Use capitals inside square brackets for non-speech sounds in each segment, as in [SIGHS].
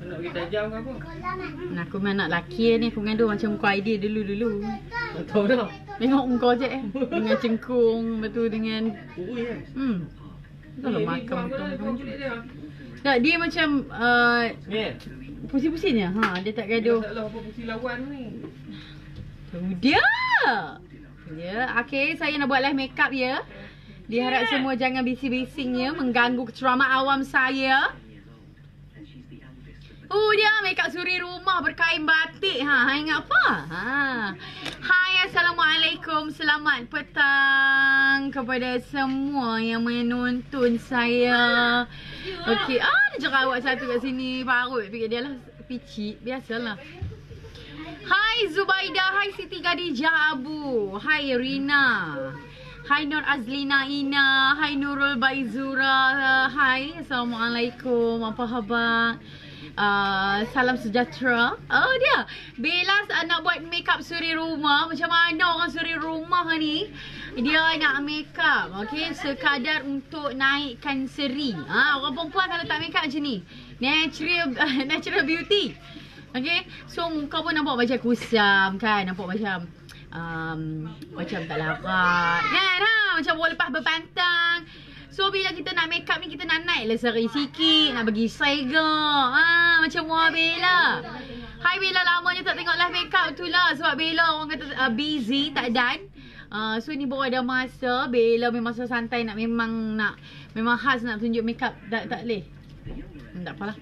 Nak pergi tajam ke apa? Nah, aku memang nak laki ni. Aku mengandung macam muka idea dulu-dulu Tak tahu dah. Tengok muka je eh. Dengan cengkung tu dengan Urui kan? Hmm. Tak lah Eh, ni makan betul kau kau. Tak, dia macam uh, Ni eh? Pusing-pusing je. Ha, dia tak gaduh. Masalah apa fungsi lawan ni? Tu dia! Ya, okay Saya nak buat live makeup ya. Diharap semua jangan bising-bising ya. Mengganggu ceramah awam saya Oh dia makeup suri rumah berkain batik ha. Ha ingat apa? Ha. Hai assalamualaikum. Selamat petang kepada semua yang menonton saya. Okey, ah ada jerawat satu kat sini parut fikir dia lah picit biasalah. Hai Zubaida, hai Siti Khadijah Abu, hai Rina. Hai Nur Azlina Ina, hai Nurul Baizura, hai Assalamualaikum, apa khabar? Uh, salam sejahtera. Oh dia, Bella nak buat makeup suri rumah. Macam mana orang suri rumah ni? Dia nak makeup, okey, sekadar untuk naikkan seri. Ha, orang perempuan kalau tak makeup macam ni. Natural [LAUGHS] natural beauty. Okay So muka pun nampak macam kusam kan Nampak macam um, Macam tak larat Kan ha? Macam orang lepas berpantang So bila kita nak make up ni Kita nak naik lah seri sikit. Nak bagi sega ha, Macam Wah Bella. Hai Bella lamanya tak tengok live make up tu lah. Sebab Bella orang kata uh, busy Tak dan uh, So ni baru ada masa. Bella memang masa santai nak memang nak Memang khas nak tunjuk make up. Tak, tak boleh? Hmm, Tak apalah.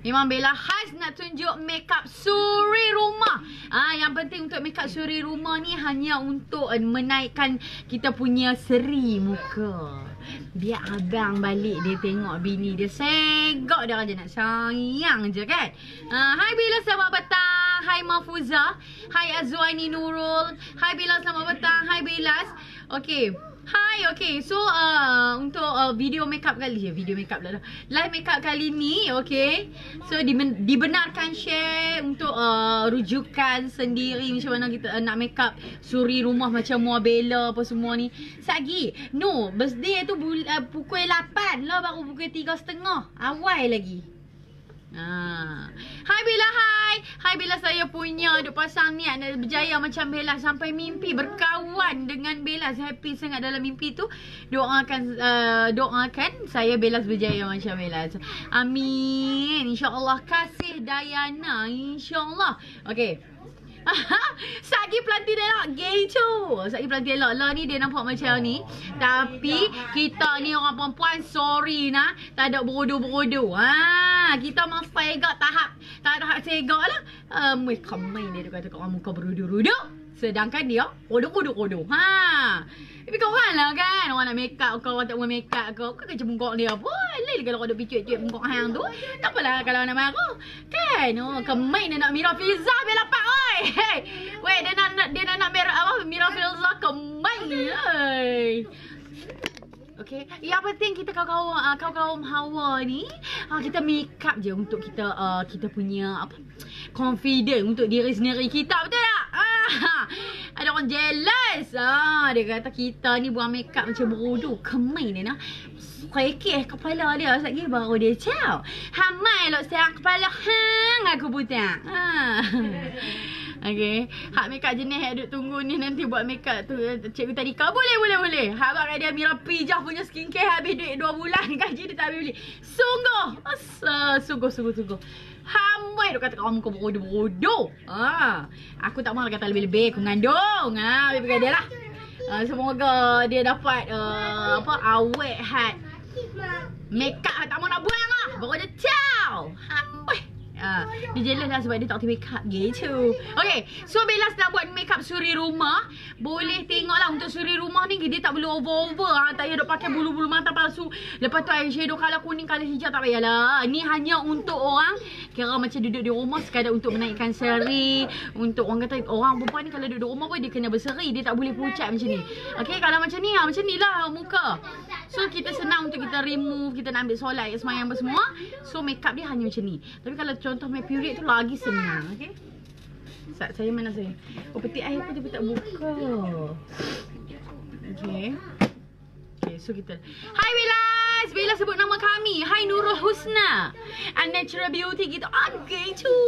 Memang Bella khas nak tunjuk makeup suri rumah. Ah, yang penting untuk makeup suri rumah ni hanya untuk uh, menaikkan kita punya seri muka. Biar abang balik dia tengok bini dia segak dia aja nak sayang je kan. Ah, hai Bella selamat petang. Hai Mafuza. Hai Azwani Nurul. Hai Bella selamat petang. Hai Bellas. Okey. Hai, okay. So, uh, untuk uh, video makeup kali ya, video makeup lah. Live makeup kali ni, okay. So, diben- dibenarkan share untuk uh, rujukan sendiri macam mana kita uh, nak makeup suri rumah macam Mua Bella apa semua ni. Sagi, no, birthday tu bul- uh, pukul 8 lah baru pukul 3.30. Awal lagi. Ha. Hai Bella, hai. Hai Bella saya punya duk pasang niat nak berjaya macam Bella sampai mimpi berkawan dengan Bella. Happy sangat dalam mimpi tu. Doakan uh, doakan saya Bella berjaya macam Bella. Amin. Insya-Allah kasih Dayana insya-Allah. Okey. [LAUGHS] Sagi pelanti dia elok Gitu Sagi pelanti elok Lah ni dia nampak macam ni. Tapi Kita ni orang perempuan Sorry nah Tak ada bodoh-bodoh. Ha, Kita memang segak tahap Tak ada tahap segak lah. Um, Weh kamai dia Dia kata kat orang muka beruduh-ruduh Sedangkan dia Kodoh-kodoh-kodoh Ha. Tapi kau orang lah kan Orang nak make up kau Orang tak mau make up kau. Kau kecil muka dia apa Lain kalau kau duk picut-picut muka hang tu. Tak apalah kalau nak marah. Kan? Oh kemai dia nak Mira Fiza Bella Pak oi. Hey. Weh dia nak, Dia nak nak Mira apa? Mira Fiza Kemai Oi Okay. Yang penting kita kawan-kawan uh, kawan-kawan Hawa ni uh, kita make up je untuk kita uh, kita punya apa confident untuk diri sendiri kita betul tak? Ah, ada orang jealous. Ah, dia kata kita ni buang make up macam berudu. Kemai dia nak. Kekeh kepala dia. Sekejap baru dia caw Hamai lo sayang kepala Hang aku buta ah. [LAUGHS] Okay Hak makeup jenis yang duk tunggu ni Nanti buat makeup tu Cikgu tadi kau Boleh boleh boleh. Habang kat dia Mira Pijah punya skincare Habis duit 2 bulan [LAUGHS] Gaji dia tak habis beli. Sungguh. Asa, Sungguh sungguh sungguh. Hambai duk kata kamu kau bodoh-bodoh. Ah. Aku tak mahu kata lebih-lebih Aku mengandung. Ah, Lebih dia lah. Uh, Semoga dia dapat uh, Apa Awet hat Makeup tak mau nak buang lah. Dia ciao. Hambai Uh, dia jealous lah sebab dia tak boleh make up gitu Okay So Bella nak buat make up suri rumah. Boleh tengok lah untuk suri rumah ni Dia tak perlu over-over. Ha. Tak payah duk pakai bulu-bulu mata palsu. Lepas tu eyeshadow colour kuning Colour hijau tak payahlah. Ni hanya untuk orang Kira macam duduk di rumah Sekadar untuk menaikkan seri Untuk orang kata Orang perempuan ni kalau duduk rumah pun Dia kena berseri Dia tak boleh pucat macam ni. Okay kalau macam ni ha, Macam ni lah muka. So kita senang untuk kita remove Kita nak ambil solat Semayang apa semua. So makeup dia hanya macam ni. Tapi kalau contoh my period tu lagi senang Okay Sa saya mana saya Oh peti air aku tapi tak buka Okay Okay so kita Wilas Yes, Bella sebut nama kami. Hai Nurul Husna. And Natural Beauty gitu. Okay tu.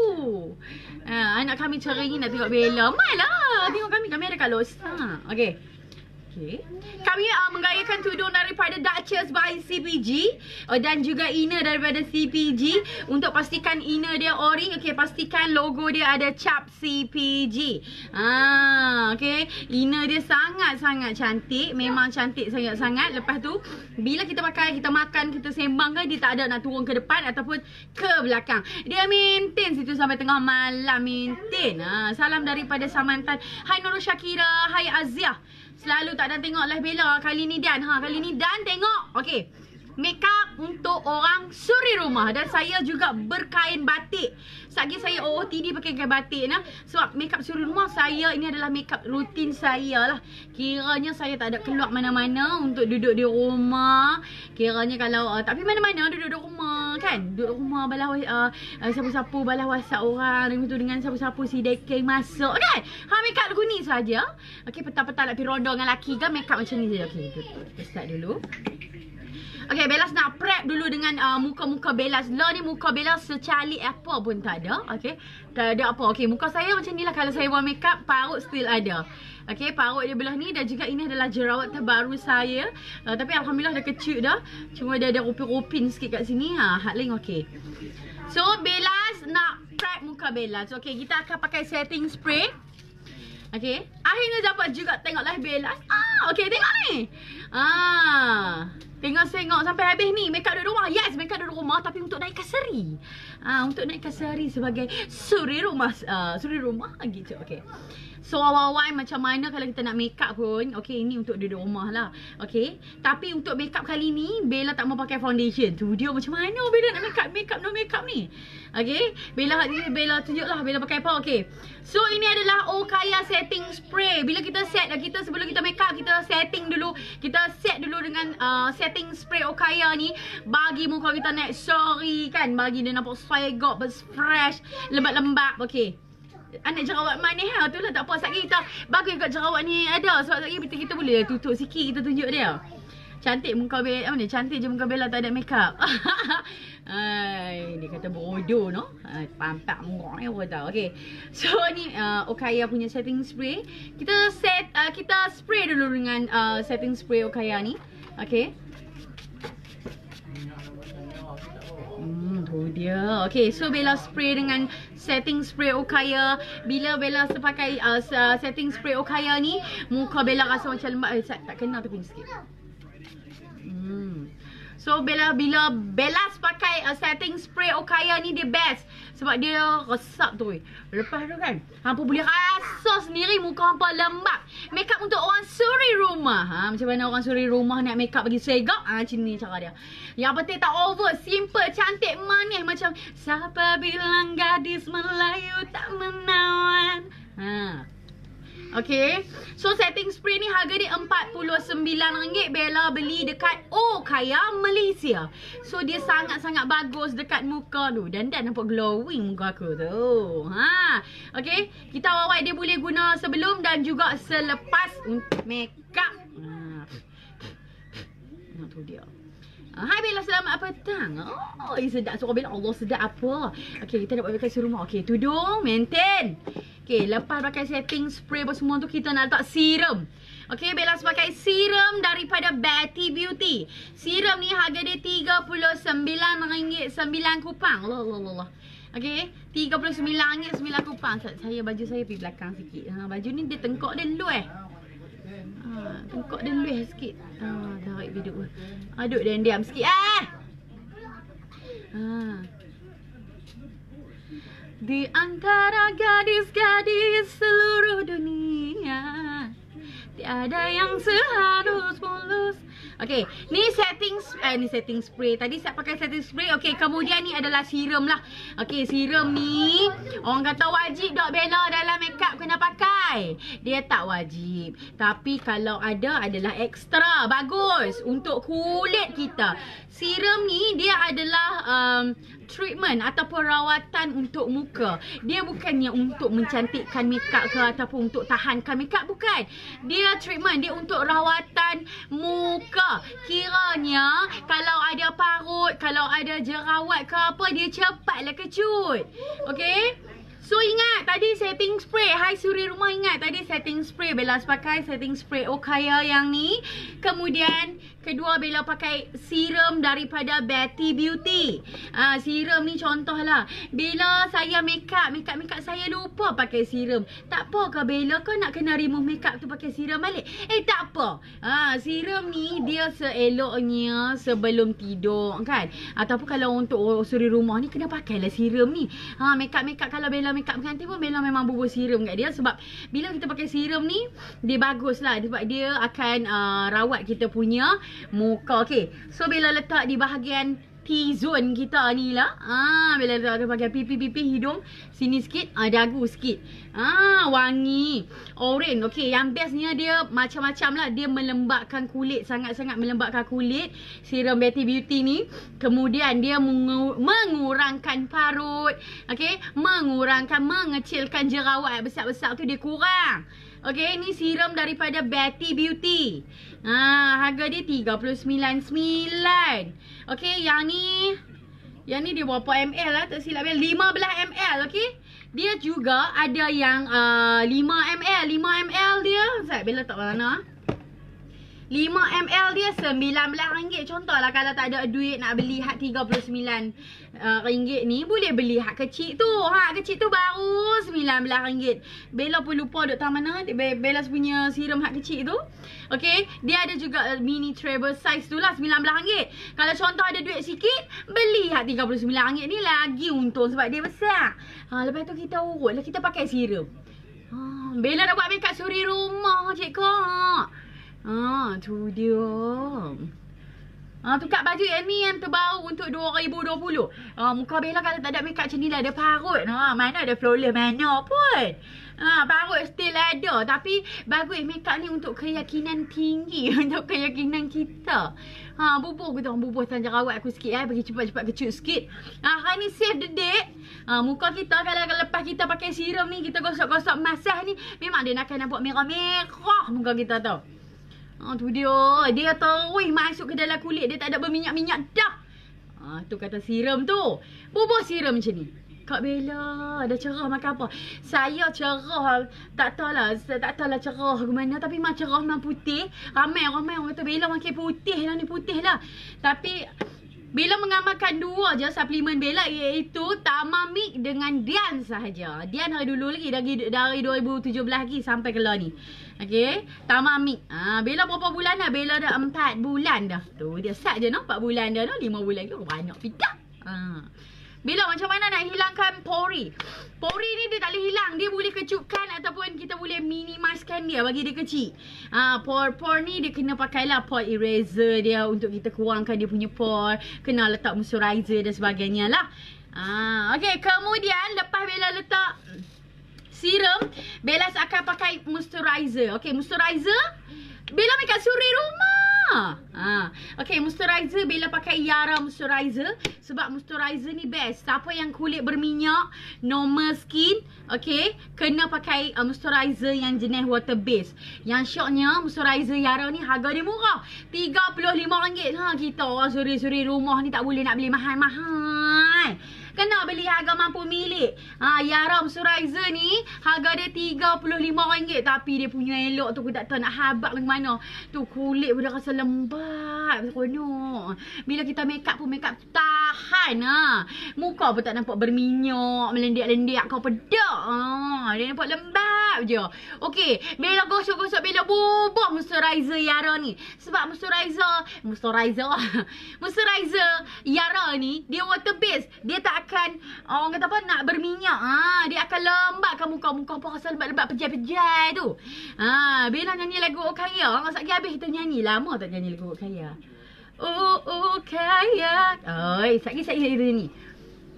Uh, anak kami ceria nak tengok Bella. Malah. Tengok kami. Kami ada kat Losa. Okay. Okay. Kami uh, menggayakan tudung daripada Duchess by CPG uh, dan juga inner daripada CPG untuk pastikan inner dia ori. Okay, pastikan logo dia ada cap CPG. Ah, okay. Inner dia sangat-sangat cantik. Memang cantik sangat-sangat. Lepas tu, bila kita pakai, kita makan, kita sembang kan, dia tak ada nak turun ke depan ataupun ke belakang. Dia maintain situ sampai tengah malam. Maintain. Ah, salam daripada Samantan. Hai Nurul Syakira. Hai Aziah. Selalu tak ada tengok live Bella Kali ni Dan ha, Kali ni Dan tengok. Okay Makeup untuk orang suri rumah. Dan saya juga berkain batik Sagi saya OOTD pakai kain batik nah. Sebab makeup suri rumah saya Ini adalah makeup rutin saya lah. Kiranya saya tak ada keluar mana-mana Untuk duduk di rumah. Kiranya kalau uh, Tak pergi mana-mana Duduk di rumah kan? Duduk rumah balah uh, uh, Sapu-sapu balah whatsapp orang Dengan tu dengan sapu-sapu si dekeng masuk kan? Ha makeup lagu ni saja. Okay petang-petang nak pergi ronda dengan lelaki kan Makeup macam ni saja Okay kita start dulu Okay, Bellas nak prep dulu dengan uh, muka-muka Bellas. Lah ni muka Bellas secalik apa pun tak ada. Okay, tak ada apa. Okay, muka saya macam ni lah. Kalau saya buat makeup, parut still ada. Okay, parut dia belah ni dan juga ini adalah jerawat terbaru saya. Uh, tapi Alhamdulillah dah kecil dah. Cuma dia ada rupin-rupin sikit kat sini. Ha, hak okay. So, Bellas nak prep muka Bellas. Okay, kita akan pakai setting spray. Okay. Akhirnya dapat juga tengok live Bellas. Ah, okay, tengok ni. Ah. Tengok-tengok sampai habis ni Makeup duduk rumah Yes makeup duduk rumah Tapi untuk naikkan seri uh, Untuk naikkan seri sebagai Suri rumah uh, Suri rumah gitu Okay So awal-awal macam mana kalau kita nak make up pun Okay ini untuk duduk rumah lah Okay. Tapi untuk make up kali ni Bella tak mau pakai foundation. Tu dia macam mana Bella nak make up Make up no make up ni? Okay Bella Bella tunjuk lah Bella pakai apa Okay. So ini adalah Okaya setting spray. Bila kita set Kita sebelum kita make up Kita setting dulu Kita set dulu dengan uh, Setting spray Okaya ni. Bagi muka kita naik sorry kan Bagi dia nampak swagok Fresh Lembab-lembab Okay anak jerawat manis ha tu lah tak apa satgi kita bagus kat jerawat ni ada sebab satgi kita, kita boleh tutup sikit kita tunjuk dia cantik muka Bella mana cantik je muka Bella tak ada makeup [LAUGHS] Hai, dia kata bodoh no. Hai, pampak muka ni apa tahu. Okey. So ni uh, Okaya punya setting spray. Kita set uh, kita spray dulu dengan uh, setting spray Okaya ni. Okey. Hmm, tu dia. Okay, so Bella spray dengan setting spray Okaya. Bila Bella pakai uh, setting spray Okaya ni, muka Bella rasa macam lembab. Eh, tak kena tapi sikit. Hmm. So Bella bila Bella pakai uh, setting spray Okaya ni dia best sebab dia resap tu. Lepas tu kan, hampa boleh rasa sendiri muka hampa lembab. Makeup untuk orang suri rumah. Ha macam mana orang suri rumah nak makeup bagi segak? Ha macam ni cara dia. Yang penting tak over, simple, cantik, manis macam siapa bilang gadis Melayu tak menawan. Ha. Okay. So setting spray ni harga dia RM49. Bella beli dekat Oh Kaya Malaysia. So dia sangat-sangat bagus dekat muka tu. Dan dan nampak glowing muka aku tu. Ha. Okay. Kita awal dia boleh guna sebelum dan juga selepas untuk makeup. Ha. Nah tu dia Hai Bella, selamat petang. Oh, sedap suara Bella. Allah, sedap apa? Okay, kita nak pakai rumah. Okay, tudung, maintain. Okay, lepas pakai setting spray apa semua tu, kita nak letak serum. Okay, Bella pakai serum daripada Betty Beauty. Serum ni harga dia RM39 9 kupang. Allah, Allah, Allah. Okay, RM39 9 kupang. Saya, baju saya pergi belakang sikit. Ha, baju ni dia tengkok dia luar. Eh. Ha, tengkok dia luih sikit. Ha, tarik biduk. Aduk dia diam sikit ah. Ha. Di antara gadis-gadis seluruh dunia Tiada yang seharus mulus Okay, ni setting eh, ni setting spray. Tadi saya pakai setting spray. Okay, kemudian ni adalah serum lah. Okay, serum ni orang kata wajib dok Bella dalam makeup kena pakai. Dia tak wajib. Tapi kalau ada adalah ekstra. Bagus untuk kulit kita. Serum ni dia adalah um, treatment ataupun rawatan untuk muka. Dia bukannya untuk mencantikkan makeup ke ataupun untuk tahankan makeup bukan. Dia treatment dia untuk rawatan muka. Kiranya kalau ada parut, kalau ada jerawat ke apa, dia cepatlah kecut. Okay? So ingat tadi setting spray Hai suri rumah ingat tadi setting spray Bella pakai setting spray Okaya yang ni Kemudian Kedua Bella pakai serum daripada Betty Beauty. Ah, Serum ni contoh lah Bella saya makeup Makeup makeup saya lupa pakai serum. Tak apa ke Bella kau nak kena remove makeup tu pakai serum balik? Eh tak apa. Ah, Serum ni dia seeloknya sebelum tidur kan. Ataupun kalau untuk suri rumah ni kena pakailah serum ni. Ha, Makeup-makeup kalau Bella makeup pengantin pun Bella memang bubuh serum kat dia. Sebab bila kita pakai serum ni Dia bagus lah Sebab dia akan uh, rawat kita punya muka. Okay So Bella letak di bahagian T-zone kita ni lah ah, Bila letak tu pakai pipi-pipi hidung Sini sikit, ah, dagu sikit. Ah, Wangi Orange, okay Yang bestnya dia macam-macam lah. Dia melembabkan kulit Sangat-sangat melembabkan kulit Serum Betty Beauty ni. Kemudian dia mengu- mengurangkan parut Okay Mengurangkan, mengecilkan jerawat besar-besar tu dia kurang. Okay, ni serum daripada Betty Beauty. Ha, harga dia RM39.9. Okay, yang ni yang ni dia berapa ml lah tak silap Bel. 15 ml okay dia juga ada yang uh, 5 ml 5 ml dia. Saya Bella tak mana 5 ml dia RM19 Contohlah kalau tak ada duit nak beli hat RM39 uh, ni Boleh beli hat kecil tu. Hat kecil tu baru RM19 Bella pun lupa duk tahu mana Bella punya serum hat kecil tu. Okay Dia ada juga uh, mini travel size tu lah RM19 Kalau contoh ada duit sikit Beli hat RM39 ni lagi untung Sebab dia besar. Ha, Lepas tu kita urut lah Kita pakai serum. Ha, Bella dah buat makeup suri rumah cikgu Ah, tu dia. Ah, tukar baju yang ni yang terbaru untuk 2020. Ah, muka Bella kalau tak ada makeup macam ni lah, ada parut. Ah, mana ada flawless mana pun. Ah, parut still ada. Tapi bagus makeup ni untuk keyakinan tinggi. [LAUGHS] untuk keyakinan kita. Ha, bubuh kita orang bubuh tan jerawat aku sikit eh. Bagi cepat-cepat kecut sikit. Ah, hari ni save the date. Ah, muka kita kalau lepas kita pakai serum ni, kita gosok-gosok masah ni, memang dia nak akan nampak merah-merah muka kita tau. Ha, tu dia. Dia terus masuk ke dalam kulit. Dia tak ada berminyak-minyak dah. Ha, tu kata serum tu. Bubuh serum macam ni. Kak Bella, dah cerah makan apa? Saya cerah, tak tahulah, saya tak tahulah cerah ke mana. Tapi memang cerah memang putih. Ramai-ramai orang kata Bella makin putih lah ni, putih lah. Tapi Bella mengamalkan dua je suplemen Bella iaitu Tamamik dengan Dian sahaja. Dian hari dulu lagi dari dari 2017 lagi sampai ke ni. Okey, Tamamik. Ah, ha, Bella berapa bulan dah? Bella dah 4 bulan dah. Tu dia sat je no 4 bulan dah no 5 bulan ke banyak pidak. Ah. Ha. Bella macam mana nak hilangkan pori? Pori ni dia tak boleh hilang. Dia boleh kecutkan ataupun kita boleh minimiskan dia bagi dia kecil. Ah, ha, por por ni dia kena pakailah pore eraser dia untuk kita kurangkan dia punya pore. Kena letak moisturizer dan sebagainya lah. Ah, ha, okey, kemudian lepas Bella letak serum, Bella akan pakai moisturizer. Okey, moisturizer Bella makeup suri rumah. Ha. Okay, moisturizer Bella pakai Yara moisturizer sebab moisturizer ni best. Siapa yang kulit berminyak, normal skin, okay, kena pakai uh, moisturizer yang jenis water base. Yang syoknya moisturizer Yara ni harga dia murah. RM35. Ha, kita orang suri-suri rumah ni tak boleh nak beli mahal-mahal. Kena beli harga mampu milik. Ha, Yara moisturizer ni harga dia RM35 tapi dia punya elok tu aku tak tahu nak habak ke mana. Tu kulit pun dah rasa lembab seronok. Bila kita make up pun make up tahan ha. Muka pun tak nampak berminyak, melendik-lendik kau pedak. Ha, dia nampak lembab je. Okey, Bella gosok-gosok Bella bubuh moisturizer Yara ni. Sebab moisturizer, moisturizer [LAUGHS] moisturizer Yara ni dia water based. Dia tak akan orang kata apa nak berminyak. Ha, dia akan lembabkan muka muka apa rasa lembab-lembab pejai-pejai tu. Ha, Bella nyanyi lagu Okaya. Masa lagi habis kita nyanyi. Lama tak nyanyi lagu Okaya. Oh, Okaya. Oi, sakit sakit kita nyanyi.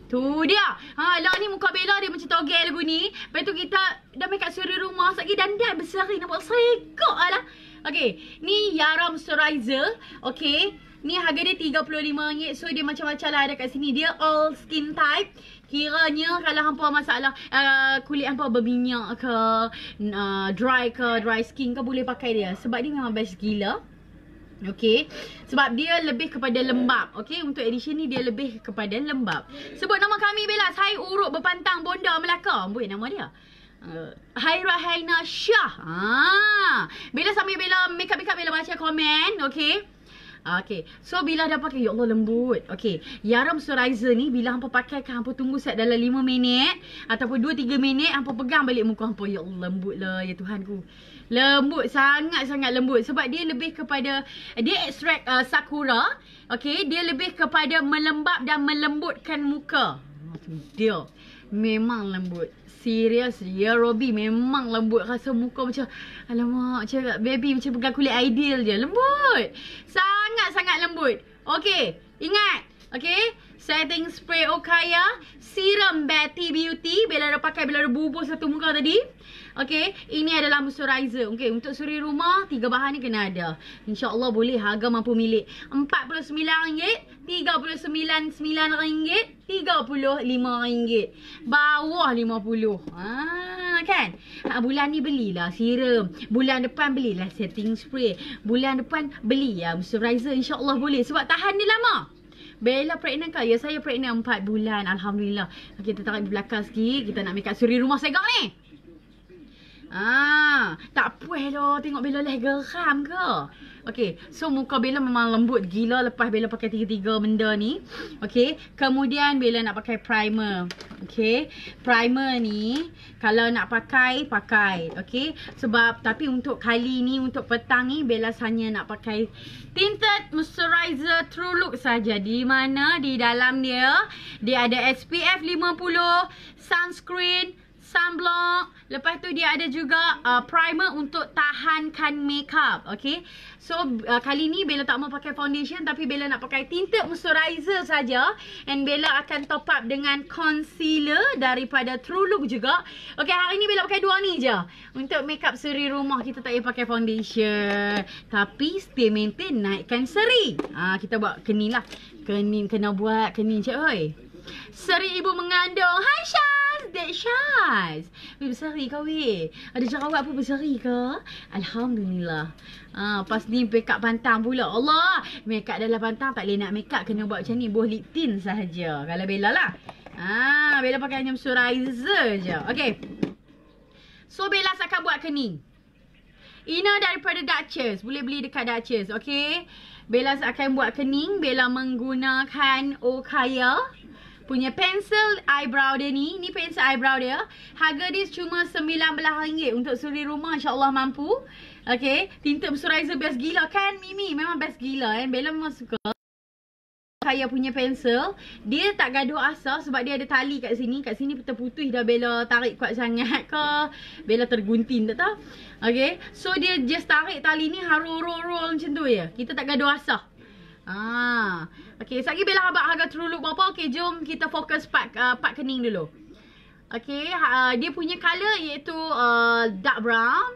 Tu dia. Ha, lah ni muka Bella dia macam togel lagu ni. Lepas tu kita dah make up suri rumah. Sakit dandan besar ni. Nampak sekok lah. Okay. Ni Yara Moisturizer. Okay. Ni harga dia RM35 So dia macam-macam lah ada kat sini. Dia all skin type. Kiranya kalau hampa masalah uh, Kulit hampa berminyak ke uh, Dry ke Dry skin ke Boleh pakai dia. Sebab dia memang best gila. Okay? Sebab dia lebih kepada lembab. Okay? Untuk edition ni dia lebih kepada lembab. Sebut nama kami Bella. Saya urut berpantang bonda Melaka. Amboi nama dia. Uh, Haira Haina Syah ah. Bella sambil Bella Make up make up Bella baca komen. Okay Okay So bila dah pakai Ya Allah lembut. Okay Yara moisturizer ni Bila hampa pakai kan Hampa tunggu set dalam 5 minit Ataupun 2-3 minit Hampa pegang balik muka hampa. Ya Allah lembut lah Ya Tuhanku. Lembut Sangat-sangat lembut. Sebab dia lebih kepada Dia ekstrak uh, sakura. Okay Dia lebih kepada Melembab dan melembutkan muka. Dia Memang lembut Serius Ya Robi Memang lembut Rasa muka macam Alamak Macam baby Macam pegang kulit ideal je. Lembut. Sangat-sangat lembut. Okay Ingat. Okay Setting spray Okaya Serum Betty Beauty. Bila dah pakai Bila dah bubur satu muka tadi Okay, ini adalah moisturizer. Okay, untuk suri rumah, tiga bahan ni kena ada. InsyaAllah boleh harga mampu milik. RM49, RM39.9, RM35. Bawah RM50. Ah, kan? Ha, bulan ni belilah serum. Bulan depan belilah setting spray. Bulan depan beli ya moisturizer. InsyaAllah boleh. Sebab tahan dia lama. Bella pregnant ke? Ya saya pregnant 4 bulan Alhamdulillah Kita tarik di belakang sikit Kita nak make up suri rumah segak ni Ah, tak puas dah tengok Bella leh geram ke. Okay, so muka Bella memang lembut gila lepas Bella pakai tiga-tiga benda ni. Okay, kemudian Bella nak pakai primer. Okay, primer ni kalau nak pakai, pakai. Okay, sebab tapi untuk kali ni, untuk petang ni Bella hanya nak pakai tinted moisturizer True Look saja. Di mana di dalam dia, dia ada SPF 50, sunscreen, sunblock. Lepas tu dia ada juga uh, primer untuk tahankan makeup. Okay. So uh, kali ni Bella tak mau pakai foundation tapi Bella nak pakai tinted moisturizer saja. And Bella akan top up dengan concealer daripada True Look juga. Okay hari ni Bella pakai dua ni je. Untuk makeup seri rumah kita tak payah pakai foundation. Tapi stay maintain naikkan seri. Ah uh, kita buat kening lah. Kena buat kening cik oi. Seri ibu mengandung. Hai Syaz. Dek Syaz. Weh berseri kau weh. Ada jerawat pun berseri ke? Alhamdulillah. Ah, pas ni make up pantang pula. Allah. Make up dalam pantang tak boleh nak make up. Kena buat macam ni. Buah lip tint sahaja. Kalau Bella lah. Ah, Bella pakai hanya moisturizer je. Okay. So Bella akan buat kening. Ina daripada Duchess. Boleh beli dekat Duchess. Okay. Bella akan buat kening. Bella menggunakan Okaya punya pencil eyebrow dia ni. Ni pencil eyebrow dia. Harga dia cuma RM19 untuk suri rumah insyaAllah mampu. Okay. Tinted moisturizer best gila kan Mimi? Memang best gila eh. Bella memang suka. Kaya punya pencil. Dia tak gaduh asal sebab dia ada tali kat sini. Kat sini terputus dah Bella tarik kuat sangat ke. Bella tergunting tak tahu. Okay. So dia just tarik tali ni harus roll-roll macam tu je. Kita tak gaduh asal. Ah, okay. Sekejap Bella habak harga True Look berapa. Okay, jom kita fokus part, uh, part kening dulu. Okay, uh, dia punya colour iaitu uh, dark brown.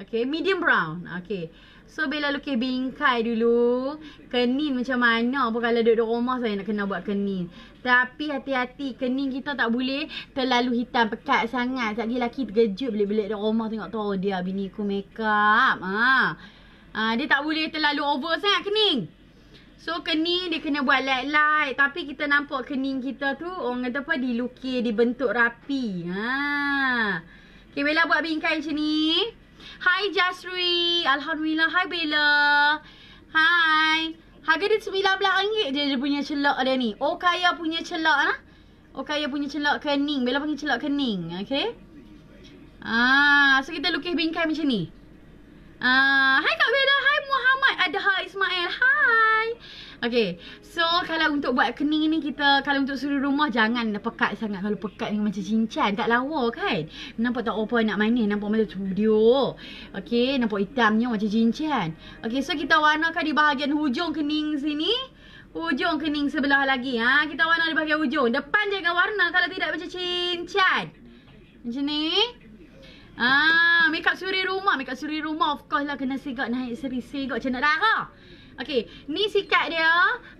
Okay, medium brown. Okay. So, Bella lukis bingkai dulu. Kening macam mana pun kalau duduk rumah saya nak kena buat kening. Tapi hati-hati, kening kita tak boleh terlalu hitam pekat sangat. Sekejap lagi terkejut belik-belik duduk rumah tengok tu. Oh, dia bini ku make up. Ha. Ha, dia tak boleh terlalu over sangat kening. So kening dia kena buat light-light. Tapi kita nampak kening kita tu Orang kata apa dilukis dibentuk rapi. Ha. Okay Bella buat bingkai macam ni. Hai Jasri. Alhamdulillah. Hai Bella. Hai. Harga dia RM19 je dia punya celak dia ni. Okaya punya celak lah Okaya punya celak kening. Bella panggil celak kening. Okay. Ah, So kita lukis bingkai macam ni. Uh, hai Kak Bella, hai Muhammad. Adha Ismail, hai Okay, so kalau untuk buat kening ni kita Kalau untuk suruh rumah jangan pekat sangat. Kalau pekat ni macam cincang, tak lawa kan? Nampak tak apa nak manis, nampak macam studio. Okay, nampak hitamnya macam cincang. Okay, so kita warnakan di bahagian hujung kening sini. Hujung kening sebelah lagi ha? Kita warna di bahagian hujung. Depan jangan warna kalau tidak macam cincang. Macam ni. Ah, makeup suri rumah, makeup suri rumah of course lah kena sigak naik seri sigak macam nak darah. Okey, ni sikat dia.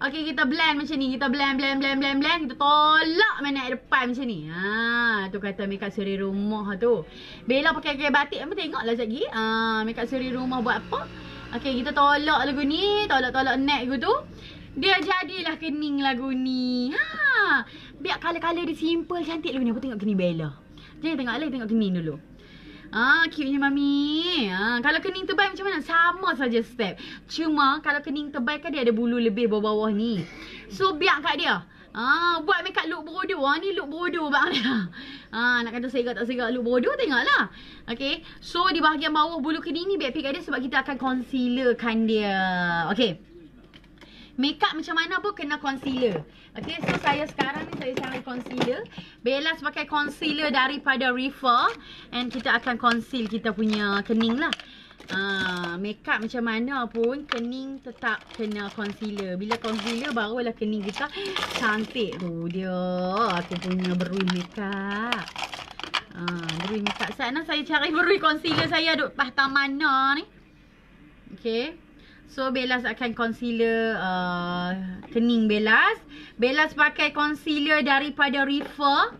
Okey, kita blend macam ni. Kita blend blend blend blend blend, kita tolak mana depan macam ni. Ha, tu kata makeup suri rumah tu. Bella pakai gaya batik apa tengoklah sekejap lagi. Ah, makeup suri rumah buat apa? Okay, kita tolak lagu ni. Tolak-tolak neck lagu tu. Dia jadilah kening lagu ni. Ha. Biar color-color dia simple, cantik lagu ni. Aku tengok kening Bella. Jangan tengok lagi, tengok kening dulu. Ah, cute-nya mami. Ah, kalau kening tebal macam mana? Sama saja step. Cuma kalau kening tebal kan dia ada bulu lebih bawah-bawah ni. So biar kat dia. Ah, buat make up look bodoh. Ah, ni look bodoh bang dia. Ah, nak kata serak tak serak look bodoh tengoklah. Okay. So di bahagian bawah bulu kening ni biar pick dia sebab kita akan concealerkan dia. Okay. Makeup macam mana pun kena concealer. Okay, so saya sekarang ni saya cari concealer. Bella pakai concealer daripada Refer. And kita akan conceal kita punya kening lah. Uh, makeup macam mana pun kening tetap kena concealer. Bila concealer barulah kening kita cantik tu dia. Aku punya berui makeup. Uh, berui makeup. Sana saya cari berui concealer saya duk patah mana ni. Okay. So Bellas akan concealer uh, kening Bellas. Bellas pakai concealer daripada Refer.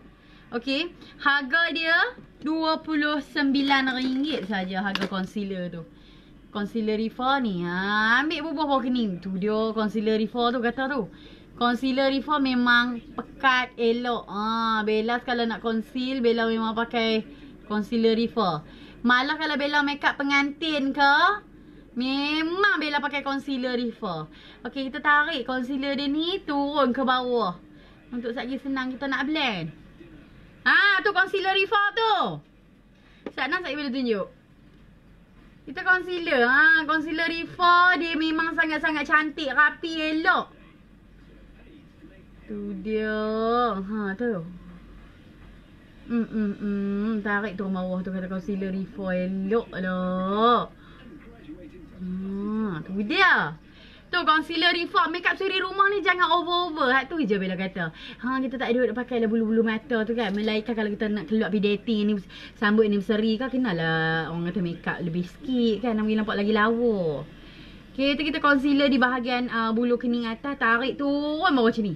Okay. Harga dia RM29 saja harga concealer tu. Concealer Refer ni. Ha, ambil bubuh bawah kening. Tu dia concealer Refer tu kata tu. Concealer Refer memang pekat elok. Ha, Bellas kalau nak conceal, Bella memang pakai concealer Refer. Malah kalau Bella makeup pengantin ke, Memang Bella pakai concealer Refer. Okey, kita tarik concealer dia ni turun ke bawah. Untuk lagi senang kita nak blend. Ha, tu concealer Refer tu. Sana saya boleh tunjuk. Kita concealer. Ha, concealer Refer dia memang sangat-sangat cantik, rapi, elok. Tu dia. Ha, tu. Hmm, hmm, hmm. Tarik tu bawah tu kata concealer Refer elok lah. Hmm, tu dia. Tu concealer reform makeup suri rumah ni jangan over-over. Hak tu je Bella kata. Ha kita tak ada nak pakai lah bulu-bulu mata tu kan. Melainkan kalau kita nak keluar pergi dating ni sambut ni seri kan kenalah orang kata makeup lebih sikit kan. Nak nampak lagi lawa. Okay, tu kita concealer di bahagian uh, bulu kening atas tarik turun bawah macam ni.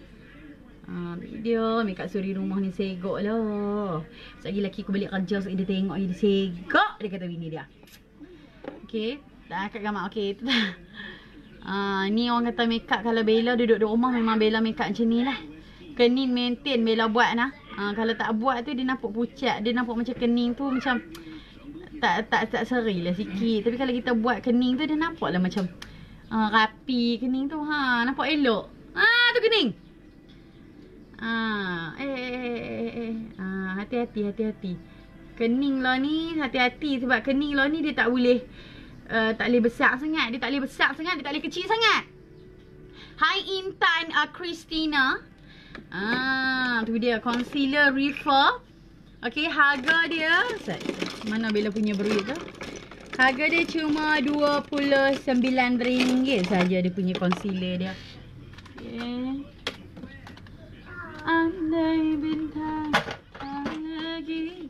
Ha, dia makeup suri rumah ni segok lah. Sekejap lagi aku balik kerja sekejap dia tengok dia segok dia kata bini dia. Okay. Dah akak gambar. Okey, tu dah. Uh, [LAUGHS] ni orang kata makeup kalau Bella duduk di rumah memang Bella makeup macam ni lah. Kening maintain Bella buat lah. Uh, kalau tak buat tu dia nampak pucat. Dia nampak macam kening tu macam tak tak tak seri lah sikit. Tapi kalau kita buat kening tu dia nampak lah macam uh, rapi kening tu. Ha, nampak elok. Ah, tu kening. Ah, eh, eh, eh, eh, eh. Ah, hati-hati, hati-hati. Kening lah ni, hati-hati sebab kening lah ni dia tak boleh uh, tak boleh besar sangat. Dia tak boleh besar sangat, dia tak boleh kecil sangat. Hai Intan uh, Christina. Ah, tu dia concealer Refer. Okey, harga dia mana Bella punya beruit tu? Harga dia cuma RM29 saja dia punya concealer dia. Okay. Andai bintang lagi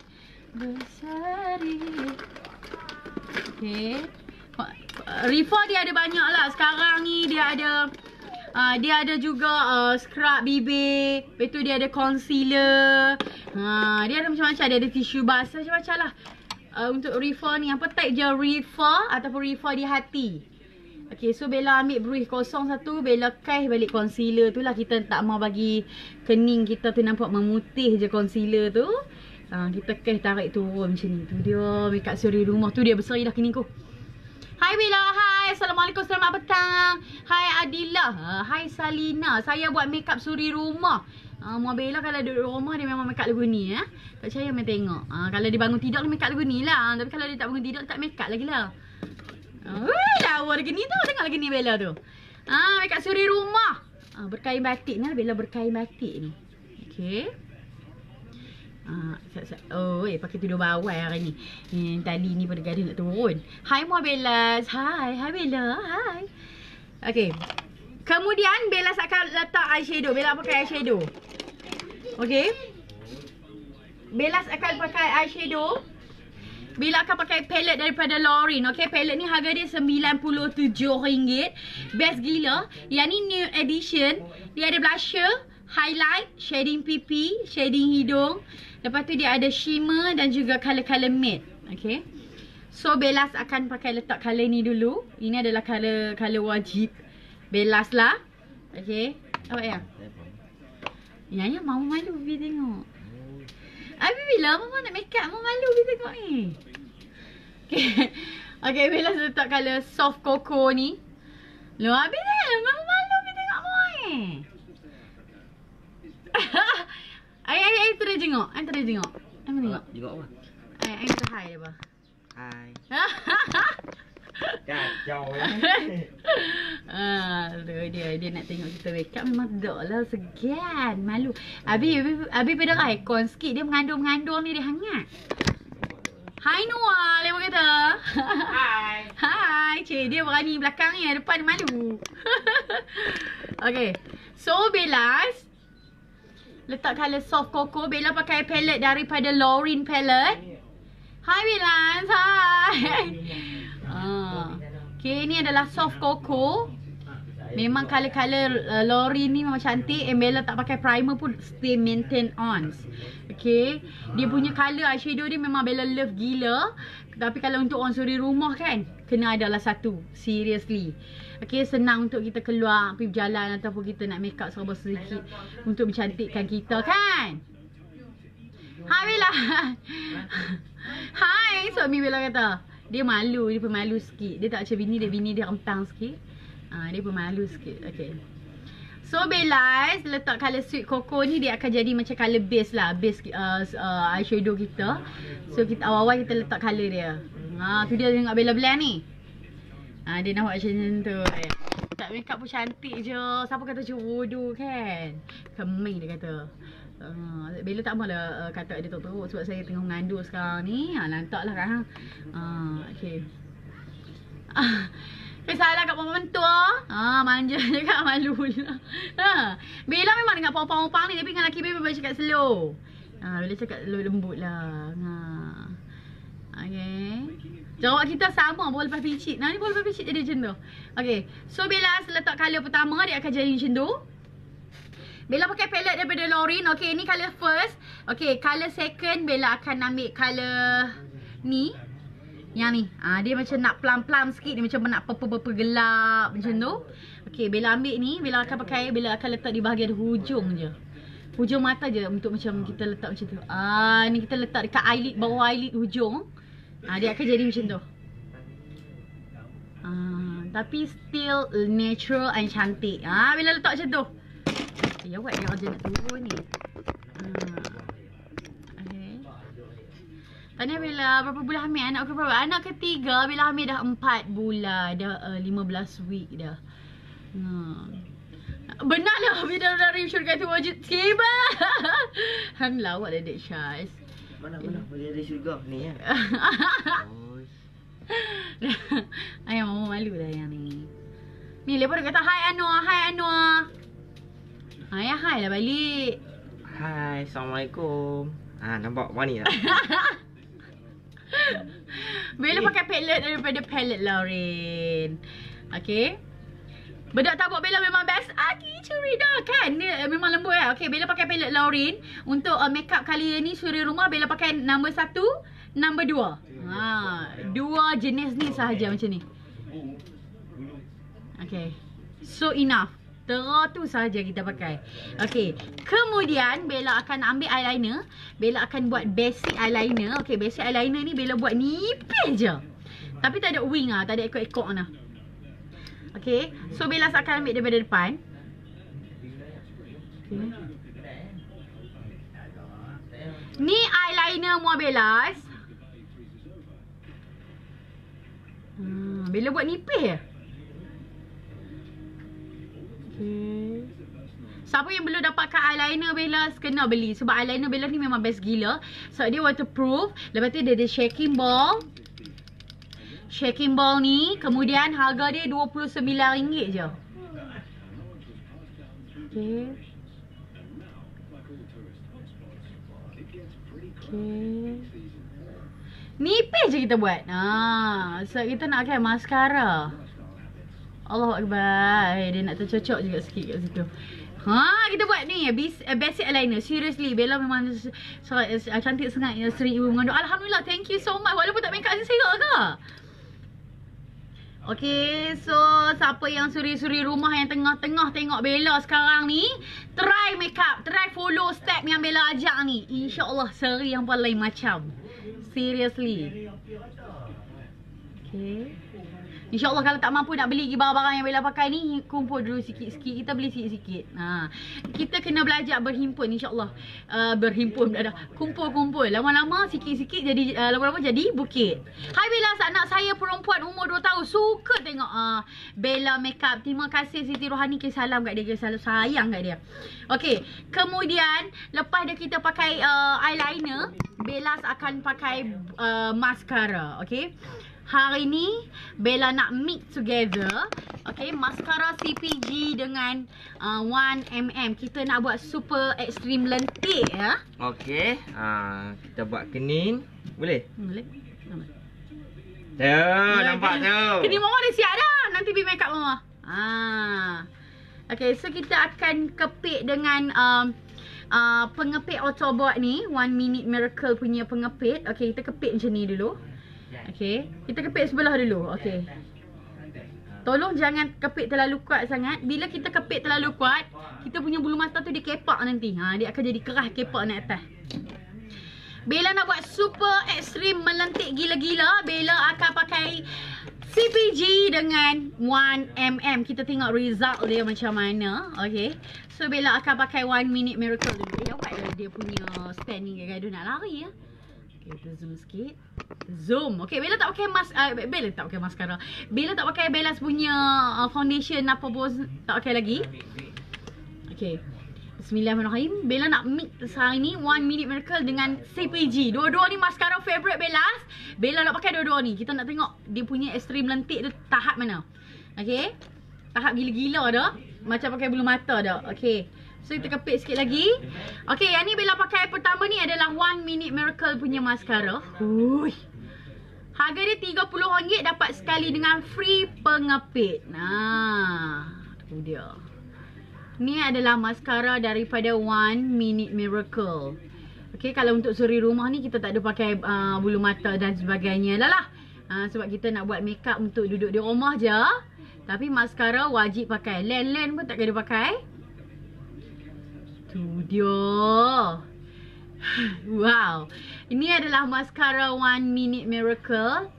bersari. Okay. Rifa dia ada banyak lah. Sekarang ni dia ada uh, Dia ada juga uh, scrub bibir. Lepas tu dia ada concealer. Uh, Dia ada macam-macam. Dia ada tisu basah macam-macam lah. Uh, Untuk Rifa ni Apa type je? Rifa Ataupun Rifa di hati. Okay so Bella ambil brush kosong satu Bella kais balik concealer tu lah. Kita tak mau bagi kening kita tu nampak memutih je concealer tu. Uh, Kita kais tarik turun macam ni. Tu dia makeup suri rumah Tu dia besar dah kening ku Hai Bella, hai. Assalamualaikum, selamat petang. Hai Adila, uh, hai Salina. Saya buat makeup suri rumah. Uh, Mua Bella kalau duduk rumah dia memang makeup lagu ni ya. Tak percaya main tengok. Uh, kalau dia bangun tidur dia makeup lagu ni lah. Tapi kalau dia tak bangun tidur tak makeup lagi lah. Uh, lawa lagi ni tu. Tengok lagi ni Bella tu. Ah, uh, makeup suri rumah. Uh, berkain batik ni lah Bella berkain batik ni. Okay. Ah, oh, eh pakai tudung bawah hari ni. Hmm, tali ni pada gaduh nak turun. Hai Mua Bellas. Hai, hai Bella. Hai. Okay. Kemudian Bella akan letak eyeshadow. Bella pakai eyeshadow. Okay. Bella akan pakai eyeshadow. Bella akan pakai palette daripada Lorin. Okay, palette ni harga dia RM97. Best gila. Yang ni new edition. Dia ada blusher, highlight, shading pipi, shading hidung. Lepas tu dia ada shimmer dan juga color-color matte. Okay. So Belas akan pakai letak colour ni dulu. Ini adalah colour wajib. Belas lah. Okay. Apa ya? Ya ya mama malu Bibi tengok. Abi bila mama nak make up mama malu Bibi tengok ni. Okay. [LAUGHS] Okay Belas letak colour soft cocoa ni. Lu Abi tengok mama malu Bibi tengok mama [LAUGHS] Ay ay ay terus tengok. Ay terus tengok. Ay tengok. Tengok apa? Ay ay terus hai dia apa. Hai. Kacau ya. ah, tu dia dia nak tengok kita make up memang tak lah segan malu. Abi abi abi pada aircon sikit dia mengandung-mengandung ni dia hangat. Hai Noah, lepas kata. Hai. [LAUGHS] Hai, cik dia berani belakang ni, depan malu. [LAUGHS] okay. So Belas letak colour soft cocoa. Bella pakai palette daripada Lauren palette. Hai Belas, hai. Ah. Okay, ni adalah soft cocoa. Memang colour-colour uh, Lauren ni memang cantik. And Bella tak pakai primer pun stay maintain on. Okay. Dia punya colour eyeshadow dia memang Bella love gila. Tapi kalau untuk orang suri rumah kan, kena adalah satu. Seriously. Okay, senang untuk kita keluar, pergi berjalan ataupun kita nak make up serba sedikit untuk mencantikkan kita kan? Hai Bella. [LAUGHS] Hai, suami Bella kata. Dia malu, dia pemalu sikit. Dia tak macam bini dia, bini dia rentang sikit. Ah, dia pemalu sikit. Okay. So Bella letak colour sweet cocoa ni dia akan jadi macam colour base lah. Base uh, uh, eyeshadow kita. So kita awal-awal kita letak colour dia. Ha, tu dia tengok Bella blend ni. Ha, dia nak buat macam tu. Eh. Tak makeup pun cantik je. Siapa kata macam bodoh kan? Keming dia kata. Uh, Bella tak malah uh, kata dia teruk sebab saya tengah mengandung sekarang ni. Ha, lantak lah kan. Ha, okay. Ah, Kau salah kat perempuan mentua. Ha, manja [LAUGHS] dekat malu lah. Ha. Bella memang dengan popang-popang ni tapi dengan lelaki Bella cakap slow. Ha, Bella cakap slow lembut lah. Ha. Okay. Jawab kita sama bola lepas picit. Nah ni bola lepas picit jadi macam tu. Okay. So Bella letak colour pertama dia akan jadi macam tu. Bella pakai palette daripada Lauren. Okay, ni colour first. Okay, colour second Bella akan ambil colour ni. Yang ni. Ah ha, dia macam nak plum-plum sikit. Dia macam nak purple-purple gelap macam tu. Okay, Bella ambil ni. Bella akan pakai. Bella akan letak di bahagian hujung je. Hujung mata je untuk macam kita letak macam tu. Ah, ni kita letak dekat eyelid, bawah eyelid hujung. Ah, dia akan jadi macam tu. Ah, tapi still natural and cantik. Ah, Bella letak macam tu. Ya, buat dia kerja nak turun ni. Tanya Bella berapa bulan hamil anak ke berapa? Anak ketiga Bella hamil dah 4 bulan, dah uh, 15 week dah. Hmm. Benar lah Bella dari syurga tu wajib tiba. [LAUGHS] Alhamdulillah awak dah dek Syaz. Mana mana boleh ada syurga ni ya. [LAUGHS] Ayah mama malu dah yang ni. Ni lepas dia kata hai Anwar, hai Anwar. Ayah hai lah balik. Hai, Assalamualaikum. Ah, nampak wani tak? [LAUGHS] Bella pakai palette daripada palette Lauren. Okay. Bedak tabuk Bella memang best. Aki curi dah kan. Dia memang lembut lah. Okay, Bella pakai palette Lauren. Untuk uh, makeup kali ni suri rumah Bella pakai number satu, number dua. Ha, dua jenis ni sahaja macam ni. Okay. So enough. Tera tu sahaja kita pakai. Okay. Kemudian Bella akan ambil eyeliner. Bella akan buat basic eyeliner. Okay, basic eyeliner ni Bella buat nipis je. Tapi tak ada wing ah, tak ada ekor-ekor lah. Okay. So Bella akan ambil daripada depan. Okay. Ni eyeliner Mua Bellas. Hmm, Bella buat nipis. Okay. Siapa yang belum dapatkan eyeliner Bella kena beli sebab eyeliner Bella ni memang best gila. Sebab dia waterproof. Lepas tu dia ada shaking ball. Shaking ball ni kemudian harga dia RM29 je. Okay. Okay. Nipis je kita buat. Ha, sebab kita nak pakai mascara. Allah Akbar. Eh, dia nak tercocok juga sikit kat situ. Ha, kita buat ni uh, basic eyeliner. Seriously, Bella memang s- sangat uh, cantik sangat Seri Ibu mengandung. Alhamdulillah, thank you so much. Walaupun tak make up saya ke? Okay, so siapa yang suri-suri rumah yang tengah-tengah tengok Bella sekarang ni Try make up, try follow step yang Bella ajak ni. InsyaAllah seri yang paling macam. Seriously. Okay InsyaAllah kalau tak mampu nak beli barang-barang yang Bella pakai ni Kumpul dulu sikit-sikit. Kita beli sikit-sikit. Ha. Kita kena belajar berhimpun insyaAllah. Uh, Berhimpun dah dah. Kumpul-kumpul. Lama-lama sikit-sikit jadi uh, Lama-lama jadi bukit. Hai Bella anak saya perempuan umur 2 tahun. Suka tengok uh, Bella makeup. Terima kasih Siti Rohani. Kisah salam kat dia Kisah salam sayang kat dia. Okay Kemudian Lepas dia kita pakai uh, eyeliner Bella akan pakai uh, mascara. Okay Hari ni Bella nak mix together Okay Mascara CPG dengan uh, 1mm Kita nak buat super extreme lentik ya Okey. Ha, kita buat kening. Boleh? Boleh? Boleh. Tu, nampak tu. Kini mama dah siap dah Nanti pergi make up mama ah. Okay so kita akan kepit dengan um, uh, Pengepit Autobot ni One Minute Miracle punya pengepit Okay kita kepit macam ni dulu Okay Kita kepit sebelah dulu. Okay Tolong jangan kepit terlalu kuat sangat. Bila kita kepit terlalu kuat Kita punya bulu mata tu dia kepak nanti. Ha, Dia akan jadi kerah kepak naik atas. Bella nak buat super ekstrim melentik gila-gila Bella akan pakai CPG dengan 1mm Kita tengok result dia macam mana. Okay So Bella akan pakai 1 minute miracle. Dulu Eh awak lah dia punya stand ni gaduh nak lari ya kita zoom sikit. Zoom. Okay Bella tak pakai mas uh, Bella tak pakai mascara Bella tak pakai Bella punya uh, foundation apa pun Tak pakai lagi? Okay Bismillahirrahmanirrahim. Bella nak mix hari ni One Minute Miracle dengan CPG Dua-dua ni mascara favourite Bella. Bella nak pakai dua-dua ni. Kita nak tengok Dia punya extreme lentik tu tahap mana. Okay Tahap gila-gila dah. Macam pakai bulu mata dah. Okay So kita kepit sikit lagi Okay yang ni Bella pakai pertama ni adalah One Minute Miracle punya mascara Hui Harga dia RM30 dapat sekali dengan free pengepit Nah Tu dia Ni adalah maskara daripada One Minute Miracle. Okay, kalau untuk suri rumah ni kita tak ada pakai uh, bulu mata dan sebagainya lah lah. Uh, sebab kita nak buat makeup untuk duduk di rumah je. Tapi maskara wajib pakai. Len-len pun tak kena pakai. Tu dia. [SIGHS] Wow. Ini adalah maskara One Minute Miracle.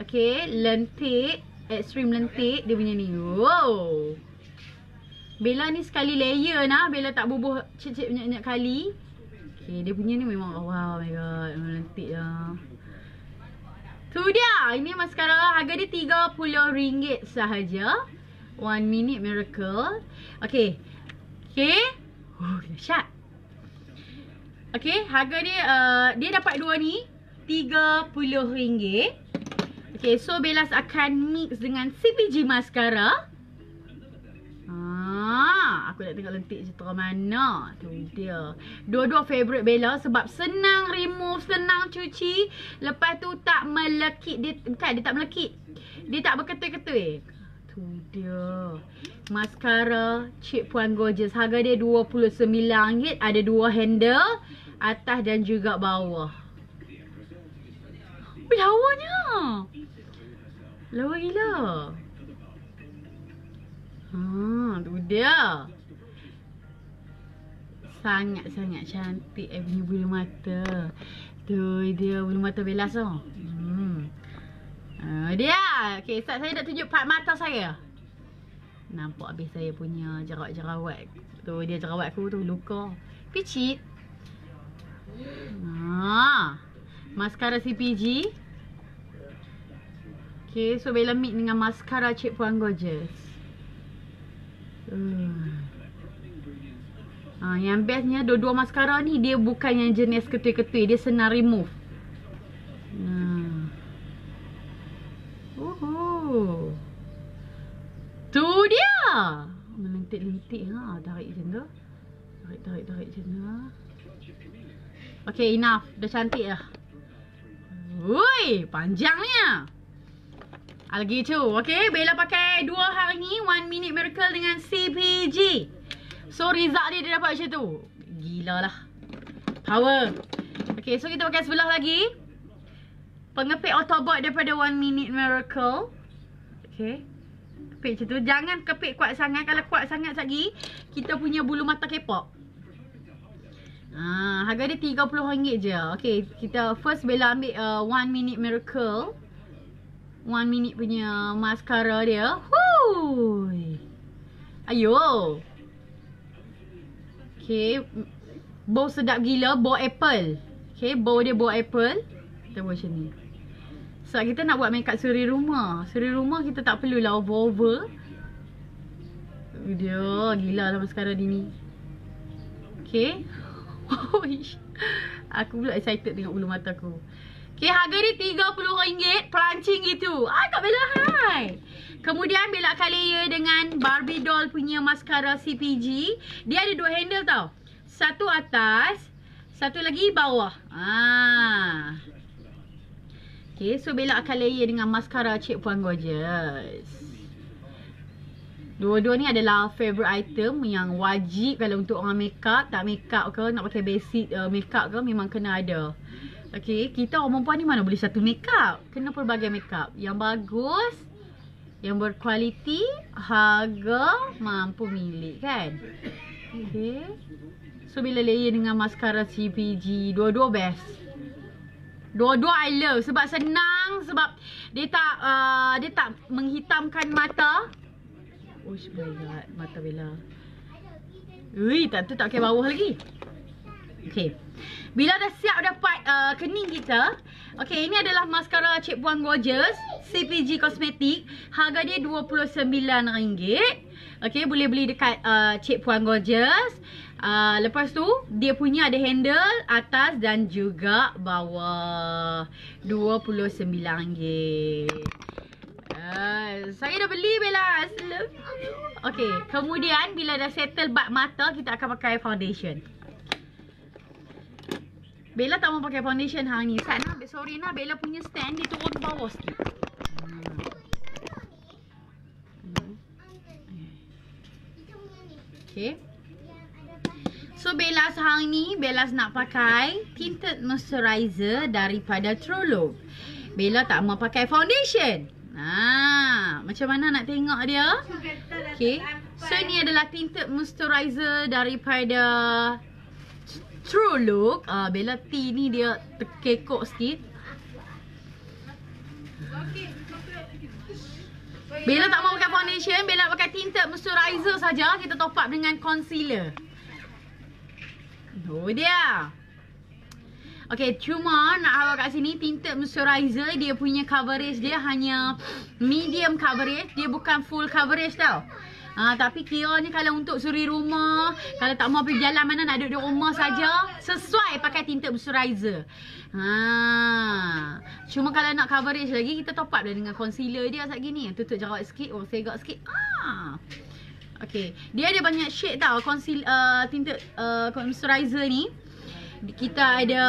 Okay, lentik. Extreme lentik. Dia punya ni. Wow. Bella ni sekali layer nah. Bella tak bubuh cik-cik banyak-banyak kali. Okay, dia punya ni memang oh, wow, my god. Memang lentik lah. Tu dia. Ini mascara harga dia RM30 sahaja. One minute miracle. Okay. Okay. Oh, dahsyat. Okay, harga dia uh, dia dapat dua ni RM30. Okay, so Bella akan mix dengan CPG mascara. Ah, aku nak tengok lentik cetera mana. Tu dia. Dua-dua favourite Bella sebab senang remove, senang cuci. Lepas tu tak melekit. Dia, bukan, dia tak melekit. Dia tak berketul-ketul. Tu dia. Mascara Cik Puan Gorgeous. Harga dia RM29. Ada dua handle. Atas dan juga bawah. Ui, lawanya. Lawa gila. Ha, tu dia. Sangat-sangat cantik I punya bulu mata. Tu dia bulu mata Bella tu. Hmm. Ha, dia. Okay, start saya nak tunjuk part mata saya. Nampak habis saya punya jerawat-jerawat. Tu dia jerawat aku tu luka. Picit. Ha. Maskara CPG. Okay, so Bella mix dengan maskara Cik Puan Gorgeous. Hmm. Ha, yang bestnya dua-dua maskara ni dia bukan yang jenis ketui-ketui, dia senang remove. Hmm. Uhu. Tu dia. Melentik-lentik ha, tarik macam tu. Tarik tarik tarik macam tu. Okay, enough. Dah cantik dah. Ui, panjangnya. Lagi tu. Okay, Bella pakai dua hari ni. One Minute Miracle dengan CPG. So result dia dia dapat macam tu. Gila lah. Power. Okay so kita pakai sebelah lagi. Pengepit Autobot daripada One Minute Miracle. Okay. Kepit macam tu. Jangan kepit kuat sangat. Kalau kuat sangat lagi, kita punya bulu mata kepok. Ah, harga dia RM30 je. Okay, kita first Bella ambil uh, One Minute Miracle. One Minute punya mascara dia. Hui. Ayo. Okay. Bau sedap gila. Bau apple. Okay. Bau dia bau apple. Kita buat macam ni. Sebab kita nak buat makeup suri rumah. Suri rumah kita tak perlulah over-over. Dia gila lah mascara dia ni. Okay. [LAUGHS] aku pula excited tengok bulu mata aku. Okay, harga dia RM30. Pelancing gitu. Ah, tak bela hai. Kemudian Bella akan layer dengan Barbie doll punya mascara CPG. Dia ada dua handle tau. Satu atas, satu lagi bawah. Ah. Okay, so Bella akan layer dengan mascara Cik Puan Gorgeous. Dua-dua ni adalah favorite item yang wajib kalau untuk orang makeup, tak makeup ke, nak pakai basic uh, makeup ke memang kena ada. Okay, kita orang perempuan ni mana boleh satu makeup. Kena pelbagai makeup. Yang bagus, yang berkualiti, harga, mampu milik kan. Okay. So, bila layer dengan mascara CPG, dua-dua best. Dua-dua I love sebab senang, sebab dia tak uh, dia tak menghitamkan mata. Oh my god, mata Bella. Ui, tak tu tak pakai bawah lagi. Okay. Bila dah siap dapat uh, kening kita Okay, ini adalah maskara Cik Puan Gorgeous CPG Cosmetic Harga dia RM29 Okay, boleh beli dekat uh, Cik Puan Gorgeous uh, Lepas tu, dia punya ada handle atas dan juga bawah RM29 Uh, saya dah beli Bella Okay Kemudian Bila dah settle bak mata Kita akan pakai foundation Bella tak mau pakai foundation hari ni. Sat nak, sorry nak Bella punya stand dia turun ke bawah sikit. Okay. So Bella sehari ni Bella nak pakai tinted moisturizer daripada True Look. Bella tak mau pakai foundation. Ha, macam mana nak tengok dia? Okay. So ni adalah tinted moisturizer daripada True Look. Uh, Bella T ni dia terkekok sikit. Bella tak mau pakai foundation, Bella pakai tinted moisturizer saja. Kita top up dengan concealer. Oh dia. Okay, cuma nak awak kat sini tinted moisturizer dia punya coverage dia hanya medium coverage, dia bukan full coverage tau. Ha, tapi kiranya kalau untuk suri rumah, kalau tak mau pergi jalan mana nak duduk di rumah saja, sesuai pakai tinted moisturizer. Ha. Cuma kalau nak coverage lagi, kita top up dah dengan concealer dia saat gini. Tutup jerawat sikit, oh segak sikit. Ha. Okay, dia ada banyak shade tau concealer uh, tinted uh, moisturizer ni kita ada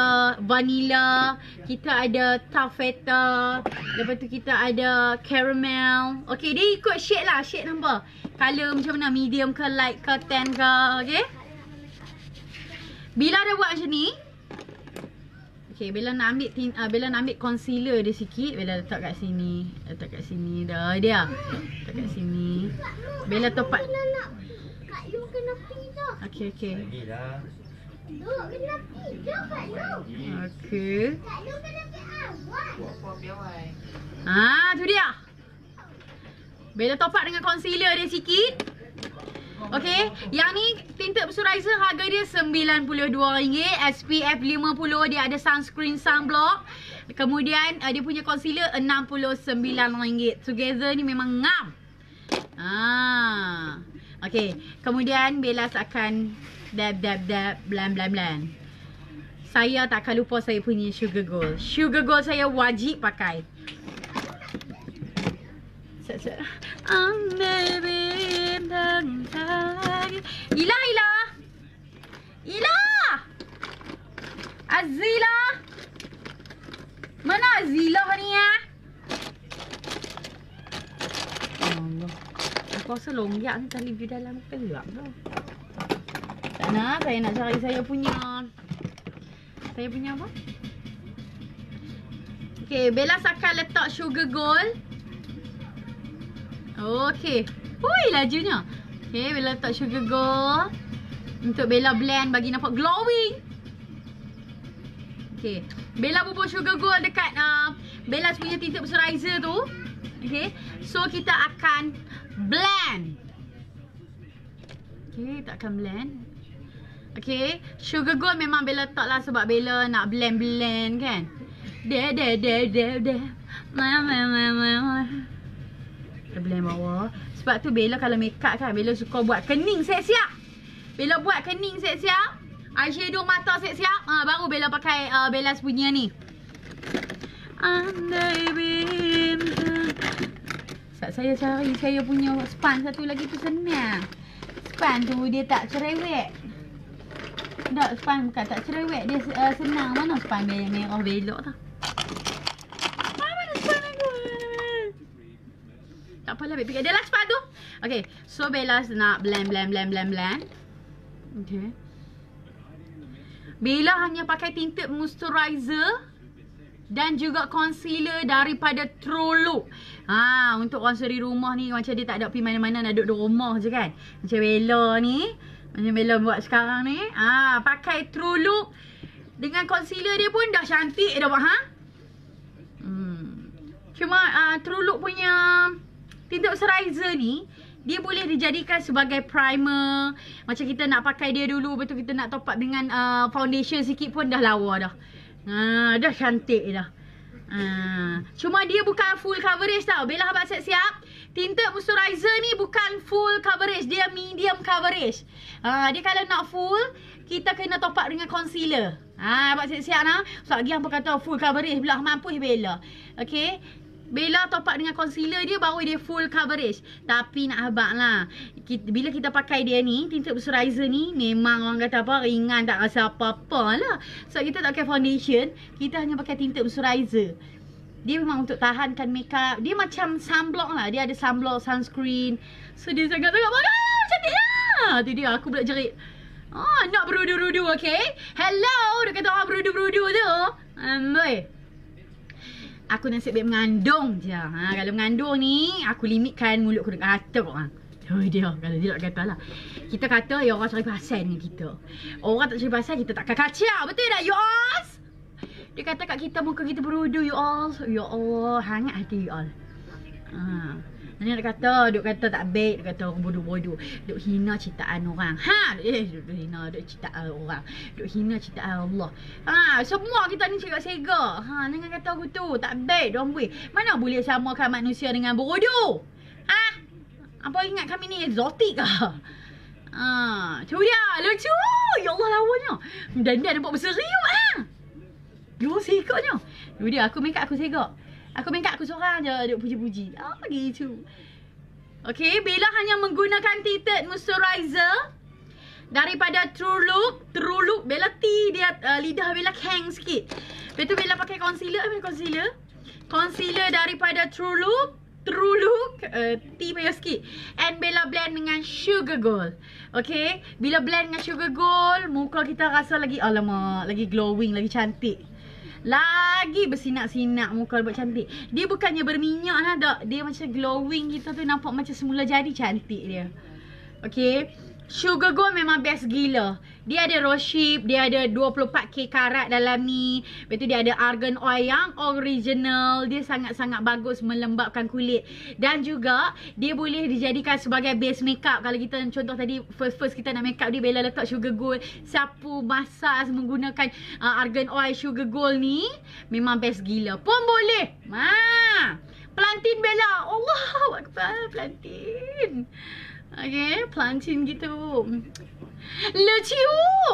vanilla, kita ada taffeta, lepas tu kita ada caramel. Okay, dia ikut shade lah, shade nampak. Color macam mana, medium ke, light ke, tan ke, okay. Bila dah buat macam ni, okay, Bella nak ambil tin, uh, Bella nak ambil concealer dia sikit, Bella letak kat sini, letak kat sini dah, dia. Letak kat sini. Bella topak. Kak Lu kena pizza. Okay, okay. Lagi dah. Duk kena pizza Kak Lu. Okay. Kak Lu kena pergi awal. Ha, tu dia. Bella top up dengan concealer dia sikit. Okay, yang ni tinted moisturizer harga dia RM92. SPF 50, dia ada sunscreen sunblock. Kemudian uh, dia punya concealer RM69. Together ni memang ngam. Ah. Okay, kemudian Bella akan dab dab dab blam blam blam. Saya tak akan lupa saya punya sugar gold. Sugar gold saya wajib pakai. Set set. Um, baby, dan lagi. Ila, Ila. Ila. Azila. Mana Azila ni ya? Allah. Aku rasa longyak ni tali di dalam pelak tu. nah, saya nak cari saya punya Saya punya apa? Okay, Bella akan letak sugar gold Okay Hui, lajunya. Okay, Bella letak sugar gold Untuk Bella blend bagi nampak glowing Okay Bella bubur sugar gold dekat uh, Bella punya tinted moisturizer tu. Okay So kita akan blend. Okay, tak akan blend. Okay Sugar gold memang Bella letak lah Sebab Bella nak blend-blend kan? De de de de de Ma ma ma blend bawah Sebab tu Bella kalau make up kan Bella suka buat kening siap-siap. Bella buat kening siap-siap. Eyeshadow mata siap-siap. Ha, Baru Bella pakai uh, Bella punya ni. Andai Sebab saya cari saya punya span satu lagi tu senang. Span tu dia tak cerewet. Tak span bukan tak cerewet. Dia uh, senang. Mana span dia merah belok tu Ah, Mana span aku Tak apalah fikir Dia lah span tu Okay So Bella nak blend blend blend blend blend Okay Bella hanya pakai tinted moisturizer dan juga concealer daripada True Look. Ha, untuk orang seri rumah ni macam dia tak ada pergi mana-mana nak duduk di rumah je kan. Macam Bella ni, macam Bella buat sekarang ni, ha, pakai True Look dengan concealer dia pun dah cantik dah buat ha. Hmm. Cuma uh, True Look punya tinted moisturizer ni dia boleh dijadikan sebagai primer. Macam kita nak pakai dia dulu Betul kita nak top up dengan uh, foundation sikit pun dah lawa dah. Ha, Dah cantik dah. Ha, Cuma dia bukan full coverage tau. Bella abang siap-siap Tinted moisturizer ni bukan full coverage. Dia medium coverage. Ha, Dia kalau nak full Kita kena top up dengan concealer. Ha, abang siap-siap nah. So, lagi apa kata full coverage pula. Mampu Bella. Okay. Bella top up dengan concealer dia baru dia full coverage. Tapi nak abang lah. Bila kita pakai dia ni, tinted moisturizer ni memang orang kata apa ringan tak rasa apa-apa lah. So kita tak pakai foundation, kita hanya pakai tinted moisturizer. Dia memang untuk tahankan makeup. Dia macam sunblock lah. Dia ada sunblock, sunscreen. So dia sangat-sangat. Cantik lah. Tu dia aku pula jerit. Oh, nak berudu-rudu, okay? Hello, dia kata orang berudu-berudu tu. Amboi. Um, aku nasib baik mengandung je. Ha, kalau mengandung ni, aku limitkan mulut aku dengan kata orang. Oh dia, kalau dia nak kata lah. Kita kata, ya orang cari pasal ni kita. Orang tak cari pasal, kita takkan kacau. Betul tak, you all? Dia kata kat kita, muka kita berudu, you all. Ya Allah, hangat hati you all. Ha. Nanti dia kata, duk kata tak baik, dia kata bodoh-bodoh. Duk hina ciptaan orang. Ha, eh, duk, duk hina duk ciptaan orang. Duk hina ciptaan Allah. Ha, semua kita ni cakap sega. Ha, jangan kata aku tu, tak baik, don't. Mana boleh samakan manusia dengan bodoh? Ha? Apa ingat kami ni exotic ke? Ha, tu dia, lucu. Ya Allah lawanya. Dan dia nampak berseriuk ha. Segaknya. Tu dia, aku make up aku segak. Aku main kat aku seorang je duk puji-puji. Oh, gitu. Okay, Bella hanya menggunakan tinted moisturizer daripada True Look. True Look Bella T dia uh, lidah Bella hang sikit. Lepas tu Bella pakai concealer, apa concealer? Concealer daripada True Look. True Look uh, T payah sikit. And Bella blend dengan Sugar Gold. Okay, bila blend dengan Sugar Gold, muka kita rasa lagi alamak, lagi glowing, lagi cantik. Lagi bersinak-sinak muka buat cantik. Dia bukannya berminyak lah tak. Dia macam glowing kita tu nampak macam semula jadi cantik dia. Okay. Sugar Gold memang best gila. Dia ada rose ship, dia ada 24k karat dalam ni. Lepas tu dia ada argan oil yang original. Dia sangat-sangat bagus melembabkan kulit. Dan juga dia boleh dijadikan sebagai base makeup. Kalau kita contoh tadi first-first kita nak makeup dia Bella letak Sugar Gold. Sapu, massage menggunakan uh, argan oil Sugar Gold ni. Memang best gila. Pun boleh. Ha. Plantin Bella. Allah Akbar. Plantin. Okay, planting gitu. Lucu.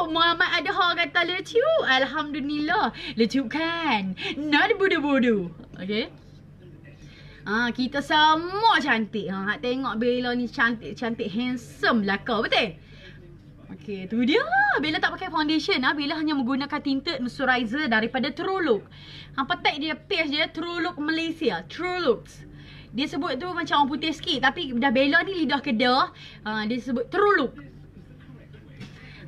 Muhammad orang kata lucu. Alhamdulillah. Lucu kan? Not bodoh-bodoh. Okay. Ah, kita semua cantik. Ha, tengok Bella ni cantik-cantik handsome lah kau. Betul? Okay, tu dia. Bella tak pakai foundation lah. Bella hanya menggunakan tinted moisturizer daripada True Look. Hampa tag dia page dia True Look Malaysia. True Looks. Dia sebut tu macam orang putih sikit Tapi dah Bella ni lidah kedah uh, Dia sebut True Look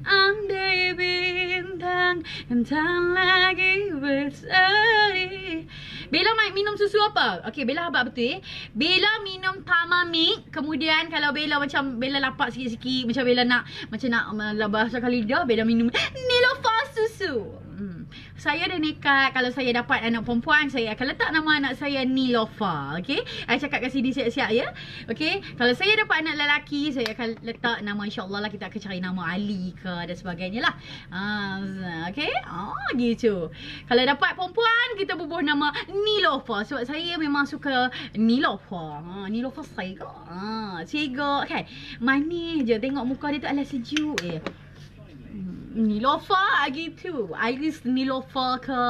Andai bintang Entah lagi berseri Bella main minum susu apa? Okay, Bella habak betul eh. Bella minum Tamamik. Kemudian kalau Bella macam Bella lapak sikit-sikit. Macam Bella nak macam nak uh, bahasa kali lidah. Bella minum Nilofa susu. Hmm. Saya dah nekat kalau saya dapat anak perempuan saya akan letak nama anak saya Nilofa. Okay. Saya cakap kat sini siap-siap ya. Okay. Kalau saya dapat anak lelaki saya akan letak nama insyaAllah lah kita akan cari nama Ali ke dan sebagainya lah. Ah, okay. Ah, gitu. Kalau dapat perempuan kita bubuh nama Nilofa. Sebab saya memang suka Nilofa. Ha, Nilofa saya Ha, Cega kan. Manis je tengok muka dia tu ala sejuk. Eh. Nilofa gitu. Iris Nilofa ke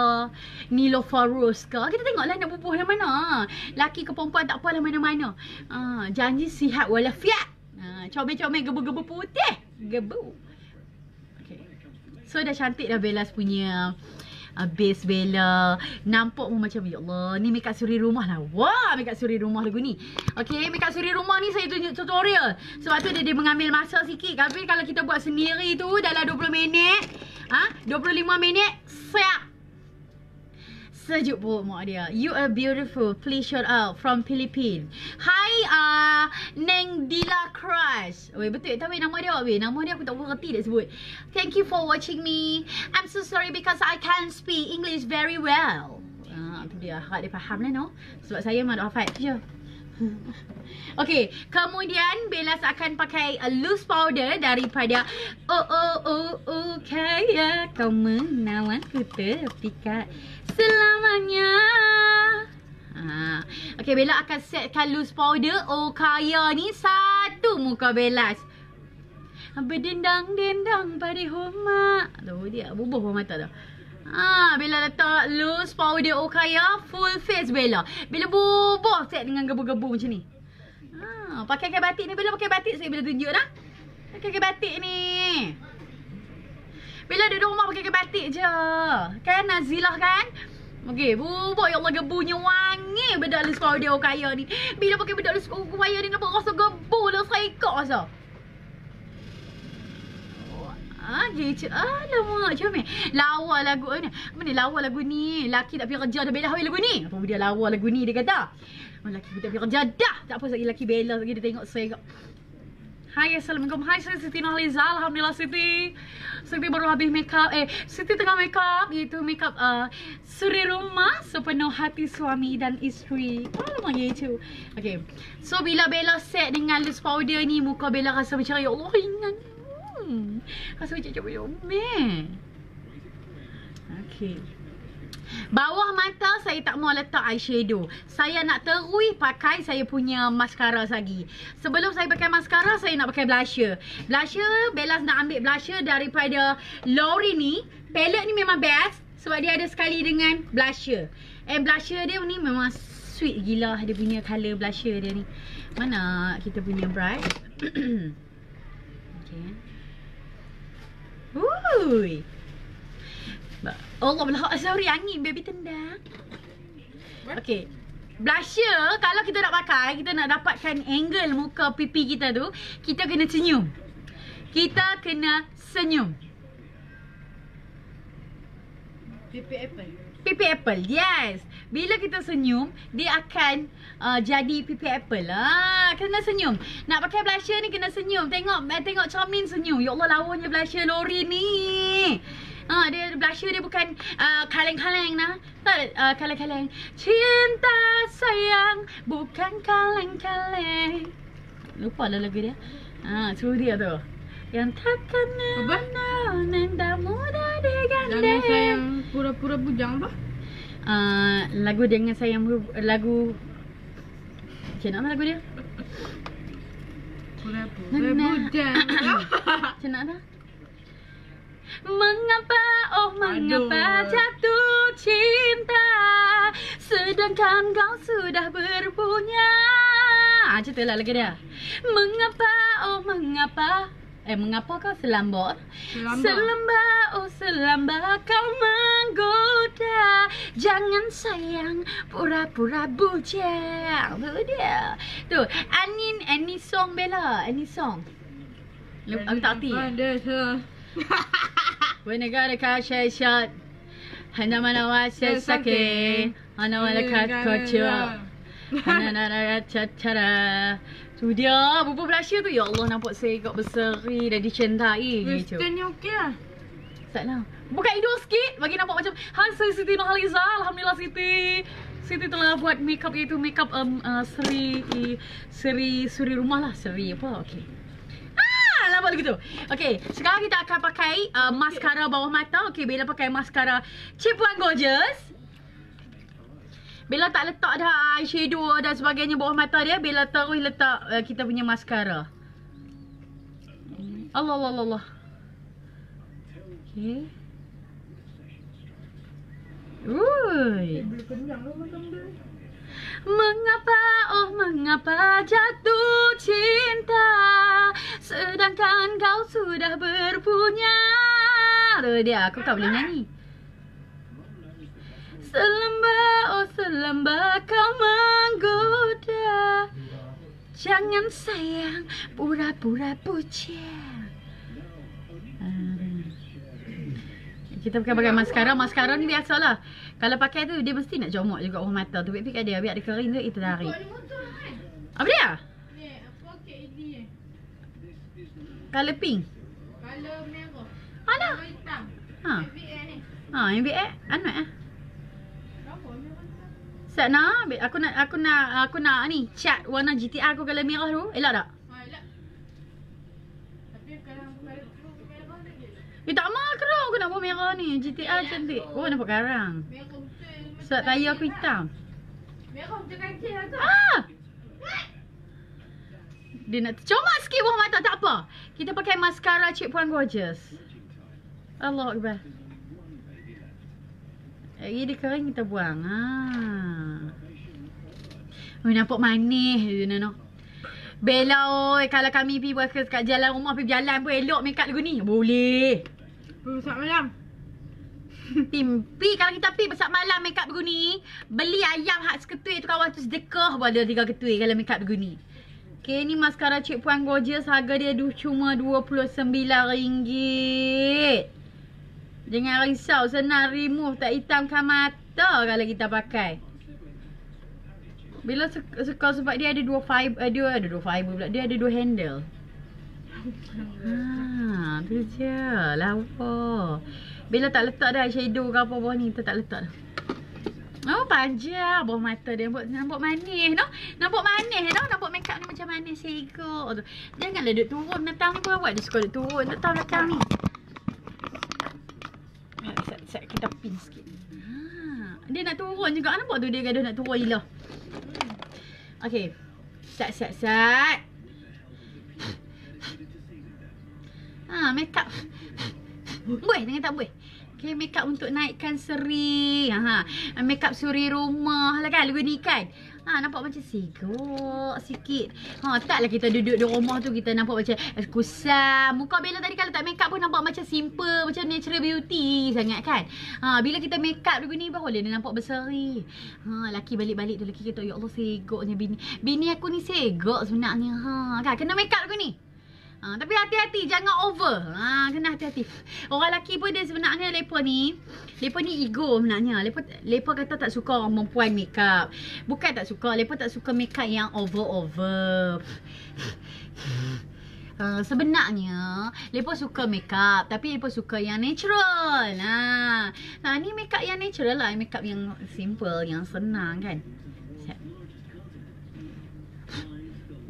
Nilofa Rose ke. Kita tengoklah nak bubuh yang mana. Laki ke perempuan tak apalah mana-mana. Ha, janji sihat walafiat. Ha, comel-comel gebu-gebu putih. Gebu. Okay. So dah cantik dah Bella punya base Bella. Nampak pun macam ya Allah, ni makeup suri rumah lah. Wah, makeup suri rumah lagu ni. Okay, makeup suri rumah ni saya tunjuk tutorial. Sebab tu dia, dia mengambil masa sikit. Tapi kalau kita buat sendiri tu dalam 20 minit, ah, ha, 25 minit, siap. Sejuk pun mak dia. You are beautiful. Please shout out from Philippines. Hi uh, Neng Dila Crush. Weh betul tak nama dia weh? Nama dia aku tak berhenti dia sebut. Thank you for watching me. I'm so sorry because I can't speak English very well. Ah, uh, dia. Harap dia faham lah no. Sebab saya dah hafal je. [LAUGHS] Okay, kemudian Bella akan pakai a loose powder daripada Oh oh oh oh kaya kau menawan ku terpikat selamanya. Ha. Okay, Bella akan setkan loose powder oh kaya ni satu muka Bella. Berdendang-dendang pada homa. Tu dia bubuh pun mata tu. Ah, Bella letak loose powder Okaya full face Bella. Bella bubuh set dengan gebu-gebu macam ni. Ah, pakai kain batik ni Bella pakai batik saya Bella tunjuk dah. Pakai kain batik ni. Bella duduk rumah pakai kain batik je. Kan Nazilah kan? Okey, bubuh ya Allah gebunya wangi bedak loose powder Okaya ni. Bila pakai bedak loose Okaya ni nampak rasa gebu dah saya ikut rasa. Ah, gitu. Alamak, macam ni. Lawa lagu ni. Ni lawa lagu ni? Laki tak pergi kerja dah bela lagu ni. Apa dia lawa lagu ni dia kata. Oh, laki tak pergi kerja dah. Tak apa laki bela lagi dia tengok saya. Hai Assalamualaikum. Hai saya Siti Nurhaliza. Alhamdulillah Siti. Siti baru habis make up Eh Siti tengah make up Itu make up uh, Suri rumah Sepenuh hati suami dan isteri. Alamak gitu Okay So bila Bella set dengan loose powder ni Muka Bella rasa macam Ya Allah ringan Hmm. Rasa macam macam comel. Okay. Bawah mata saya tak mau letak eyeshadow. Saya nak terui pakai saya punya mascara lagi. Sebelum saya pakai mascara, saya nak pakai blusher. Blusher, Bella nak ambil blusher daripada Lori ni. Palette ni memang best sebab dia ada sekali dengan blusher. And blusher dia ni memang sweet gila dia punya colour blusher dia ni. Mana kita punya bright? [COUGHS] okay. Hui. Allah belah sorry angin baby tendang. Okay. Blusher kalau kita nak pakai, kita nak dapatkan angle muka pipi kita tu, kita kena senyum. Kita kena senyum. Pipi apple. Pipi apple. Yes. Bila kita senyum, dia akan uh, jadi pipi apple. Ah, kena senyum. Nak pakai blusher ni kena senyum. Tengok eh, tengok Charmin senyum. Ya Allah lawanya blusher Lori ni. Ah, dia blusher dia bukan uh, kaleng-kaleng nah. Tak uh, kaleng-kaleng. Cinta sayang bukan kaleng-kaleng. Lupa lah lagu dia. Ah, tu dia tu. Yang takkan Nenda muda digandeng Jangan sayang pura-pura bujang apa? uh, Lagu dengan sayang Lagu Macam mana lagu dia? Pura-pura bujang. [COUGHS] Macam mana? Mengapa, oh mengapa Aduh. jatuh cinta? Sedangkan kau sudah berpunya. Ah, cerita lah lagu dia. Mengapa, oh mengapa? Eh, mengapa kau? Selambat. Selambat, oh selambat kau menggoda. Jangan sayang, pura-pura bujang. Tu dia? Tu, Anin, any song Bella, any song Lu- Aku tak erti Ada se [LAUGHS] ونقال كاشي شات هنا ما نواسي سكي أنا ولا كات كوتشا [LAUGHS] أنا نara cara Tu dia bubur Malaysia tu Ya Allah nampak segak berseri dan dicintai gitu Western ni okey lah. Tak nak Buka hidung sikit Bagi nampak macam Hai saya Siti Nurhaliza Alhamdulillah Siti Siti telah buat makeup iaitu makeup um, uh, Seri Seri Suri rumah lah Seri apa Okay Ah, nampak begitu. Okay, sekarang kita akan pakai uh, maskara bawah mata. Okay, Bella pakai maskara Cipuan Gorgeous. Bella tak letak dah eyeshadow dan sebagainya bawah mata dia. Bella terus letak uh, kita punya maskara. Allah Allah Allah. Okay. Ui. Mengapa, oh mengapa jatuh cinta? Sedangkan kau sudah berpunya. Tu dia, aku tak boleh nyanyi. Selembah, oh selembah kau menggoda. Jangan sayang, pura-pura puja Kita pakai pakai maskara. Maskara ni biasalah. Kalau pakai tu dia mesti nak comot juga bawah mata tu. Pik-pik dia biar dia kering tu kita tarik. Apa dia? Ni, apa ni? Color pink. Color merah. Mana? Color hitam. Ha. FBA ni. Ha, yang biar eh. Eh. Sat nak. Aku nak aku nak aku nak ni cat warna GTR aku color merah tu. Elok tak? Ha, elak. Tapi kalau color merah lagi. Eh tak mau kerong aku nak buat merah ni. GTR cantik. Oh nampak garang. Sat tayar aku hitam. Merah betul kancil lah tu. Ah! Dia nak comot sikit bawah mata tak apa. Kita pakai maskara Cik Puan Gorgeous. Allah Akbar. Lagi dia kering kita buang. Ha. Oh, nampak manis je Nano. Bella oi, kalau kami pergi workers kat jalan rumah pergi berjalan pun elok make up lagu ni. Boleh. Perusak malam. [LAUGHS] Timpi kalau kita pergi besar malam make up lagu ni, beli ayam hak seketui tu kawan tu sedekah pun ada tiga ketui kalau make up lagu ni. Okay, ni maskara Cik Puan Gorgeous harga dia du cuma RM29. Jangan risau, senang remove tak hitamkan mata kalau kita pakai. Bila suka, sebab dia ada dua fiber, uh, dia ada dua fiber pula. Dia ada dua handle. Ha, tu je. Lawa. Bila tak letak dah shadow ke apa bawah ni, kita tak letak dah. Oh, panjang bawah mata dia. Nampak, nampak manis, no? Nampak manis, no? Nampak makeup ni macam manis segok tu. Janganlah duduk turun datang ni pun. Buat dia suka duduk turun. Tak tahu belakang ni. Set, set kita pin sikit. Ha, dia nak turun juga. Nampak tu dia gaduh nak turun gila. Okay. Set, set, set. Ha, makeup. [LAUGHS] Boleh dengan tak boleh. Okay, makeup untuk naikkan seri. Ha, makeup suri rumah lah kan. Lagu ni kan. Ha, nampak macam sigok sikit. Ha, taklah kita duduk di rumah tu kita nampak macam kusam. Muka Bella tadi kalau tak makeup pun nampak macam simple, macam natural beauty sangat kan. Ha, bila kita makeup lagu ni baru dia nampak berseri. Ha, laki balik-balik tu laki kita, ya Allah segoknya bini. Bini aku ni segok sebenarnya. Ha, kan kena makeup lagu ni. Ha, tapi hati-hati jangan over. Ha, kena hati-hati. Orang lelaki pun dia sebenarnya lepa ni, lepa ni ego sebenarnya. Lepa lepa kata tak suka orang perempuan make up. Bukan tak suka, lepa tak suka make up yang over-over. Uh, sebenarnya Lepa suka make up Tapi Lepa suka yang natural ha. Nah ni make up yang natural lah Make up yang simple Yang senang kan Siap.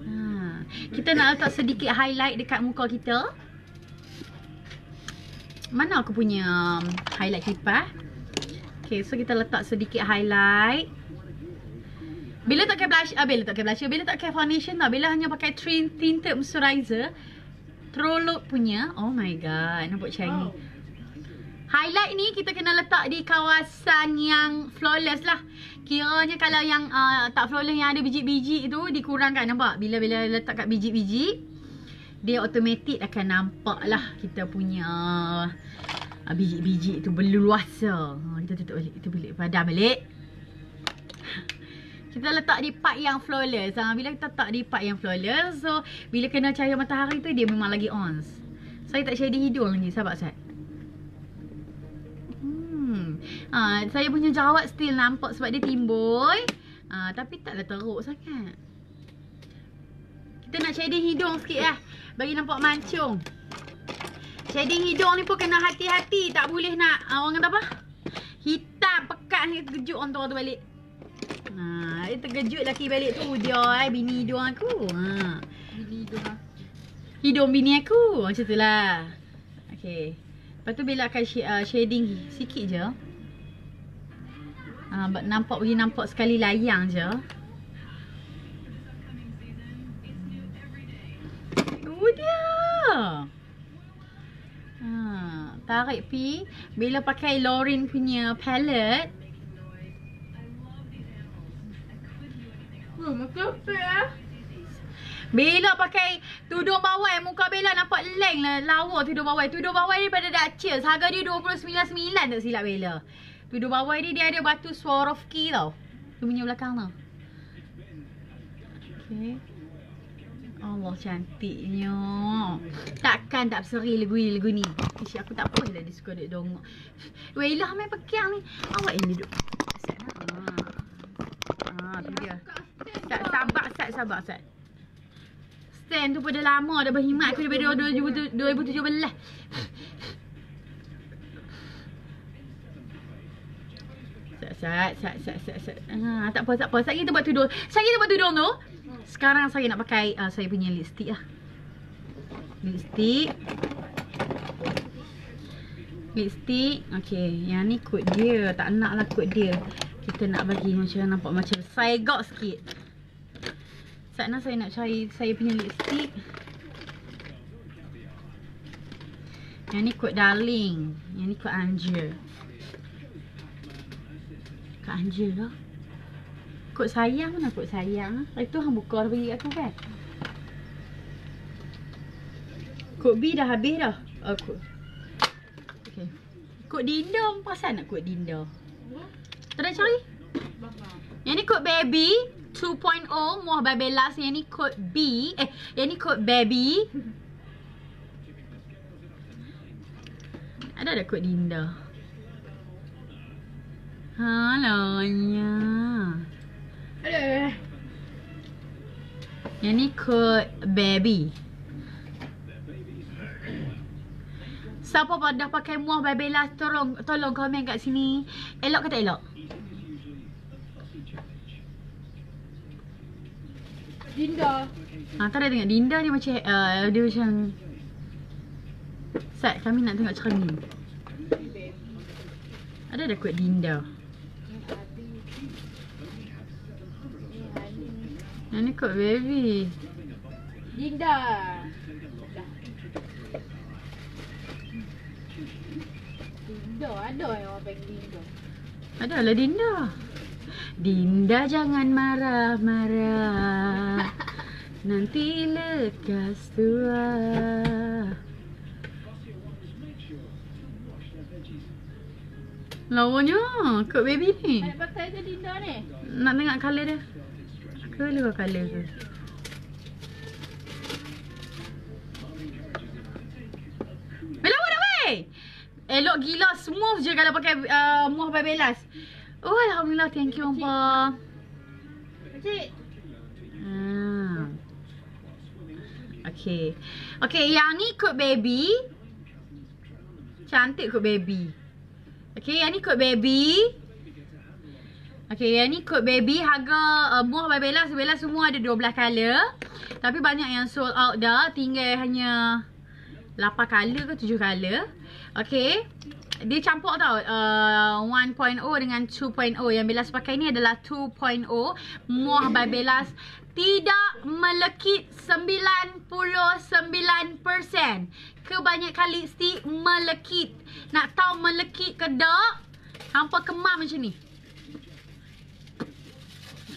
Ha. Kita nak letak sedikit highlight dekat muka kita. Mana aku punya um, highlight kipas? Okay, so kita letak sedikit highlight. Bila tak pakai blush, ah, bila tak pakai blusher, bila tak pakai foundation tau. Bila hanya pakai tinted moisturizer. Trolok punya. Oh my god, nampak canggih. Highlight ni kita kena letak di kawasan yang flawless lah. Kiranya kalau yang uh, tak flawless yang ada biji-biji tu dikurangkan nampak. Bila bila letak kat biji-biji dia automatik akan nampak lah kita punya uh, biji-biji tu berluasa. Ha, kita tutup balik, kita balik padam balik. Kita letak di part yang flawless. Ha, bila kita letak di part yang flawless, so bila kena cahaya matahari tu dia memang lagi on. Saya tak shading hidung lagi. Sabar Sat. Ha, saya punya jerawat still nampak sebab dia timbul. Ha, tapi taklah teruk sangat. Kita nak shading hidung sikit lah. Bagi nampak mancung. Shading hidung ni pun kena hati-hati. Tak boleh nak, uh, orang kata apa? Hitam, pekat ni terkejut orang tua tu balik. Ha, dia terkejut laki balik tu dia eh, bini hidung aku. Ha. Bini hidung lah. Hidung bini aku. Macam tu lah. Okay. Lepas tu Bella akan sh- uh, shading sikit je. Uh, nampak bagi nampak sekali layang je. Tu dia. Ha, tarik pi. Bella pakai Lauren punya palette. Oh, lah. Bella pakai tudung bawai Muka Bella nampak leng lah Lawa tudung bawai Tudung bawai ni pada dah cheers Harga dia 29.9 tak silap Bella Tudung bawai ni dia ada batu Swarovski tau. Tu punya belakang tau. Okay Allah cantiknya. Takkan tak berseri lagu-lagu ni? Ish, aku tak apa lah dia suka duduk dongok. Wailah main pekiang ni. Awak ini duduk. Sat lah Ha, tu dia. Sat, sabar Sat, sabar Sat Stand tu pun dah lama dah berkhidmat. Aku daripada 2017. Sat, sat, sat, sat, sat, sat. Ha, tak apa, tak apa. Sat kita buat tudung. Sat kita buat tudung tu. Sekarang saya nak pakai uh, saya punya lipstick lah. Lipstick. Lipstick. Okay, yang ni kod dia. Tak nak lah kod dia. Kita nak bagi macam nampak macam saigok sikit. Sana saya nak cari saya punya lipstick. Yang ni kod darling. Yang ni kod Angel. Kod Angel lah. Kod sayang mana kod sayang? Hari tu hang buka dah bagi kat aku kan? Kod B dah habis dah. Oh, kod. Okay. Kod Dinda pasal nak kod Dinda. Try cari. Yang ni kod baby 2.0 Muah by Bellas Yang ni kod B Eh Yang ni kod baby Ada ada kod Dinda Halonya Aduh. Yang ni kod baby Siapa pada pakai muah by Bellas Tolong Tolong komen kat sini Elok ke tak elok? Dinda. Ha, tak ada tengok Dinda ni macam uh, dia macam Sat, kami nak tengok cermin. Ada ada kod Dinda. Yang ni kod baby. Dinda. Dinda ada yang orang panggil Dinda. Ada lah Dinda. Dinda jangan marah-marah. Nanti lekas tua. Lawanya kod baby ni. Mana pakai je Dinda ni? Nak tengok colour dia. Colour ke colour tu? Bella what away? Elok gila smooth je kalau pakai uh, muah by Bellas. Oh alhamdulillah thank you Ampa. Ah. Okay. Okay yang ni kod baby. Cantik kod baby. Okay yang ni kod baby. Okay, yang ni kod baby harga uh, muah by Bella Bella semua ada 12 color. Tapi banyak yang sold out dah. Tinggal hanya 8 color ke 7 color. Okay. Dia campur tau uh, 1.0 dengan 2.0 Yang Bellas pakai ni adalah 2.0 Muah by Bellas Tidak melekit 99% Kebanyakan lipstick melekit Nak tahu melekit ke tak Hampa kemam macam ni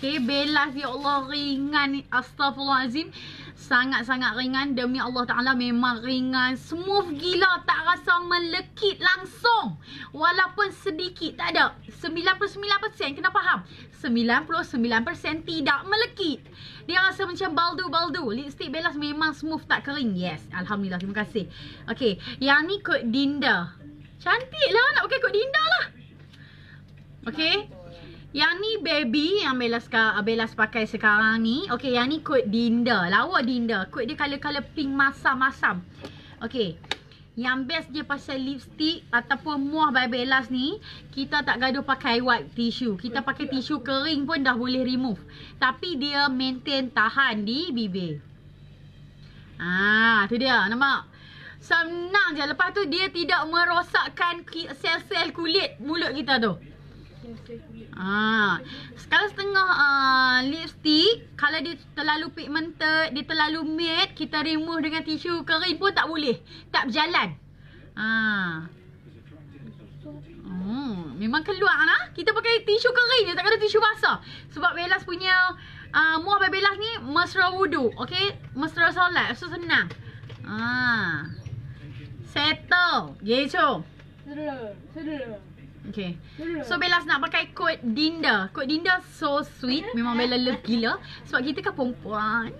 Okay, Bellas ya Allah ringan ni. Astaghfirullahalazim. sangat-sangat ringan. Demi Allah Taala memang ringan. Smooth gila tak rasa melekit langsung. Walaupun sedikit tak ada. 99% kena faham. 99% tidak melekit. Dia rasa macam baldu-baldu. Lipstick Bellas memang smooth tak kering. Yes alhamdulillah terima kasih. Okey yang ni kod Dinda. Cantik lah nak pakai kod Dinda lah. Okey yang ni baby yang Belas Belas pakai sekarang ni. Okey, yang ni kod Dinda. Lawa Dinda. Kod dia color-color pink masam-masam. Okey. Yang best dia pasal lipstick ataupun muah by Belas ni, kita tak gaduh pakai white tissue. Kita pakai tisu kering pun dah boleh remove. Tapi dia maintain tahan di bibir. Ah, tu dia. Nampak? Senang je. Lepas tu dia tidak merosakkan sel-sel kulit mulut kita tu. Ah, kalau setengah uh, lipstick, kalau dia terlalu pigmented, dia terlalu matte, kita remove dengan tisu kering pun tak boleh. Tak berjalan. Ah. Hmm, memang keluar lah. Kita pakai tisu kering je, tak ada tisu basah. Sebab Belas punya uh, muah Belas ni mesra wudu, okey? Mesra solat, so senang. Ah. Settle. Gitu. Sedara. Sedara. Okay. So Bella nak pakai kod Dinda. Kod Dinda so sweet. Memang Bella love gila. Sebab kita kan perempuan.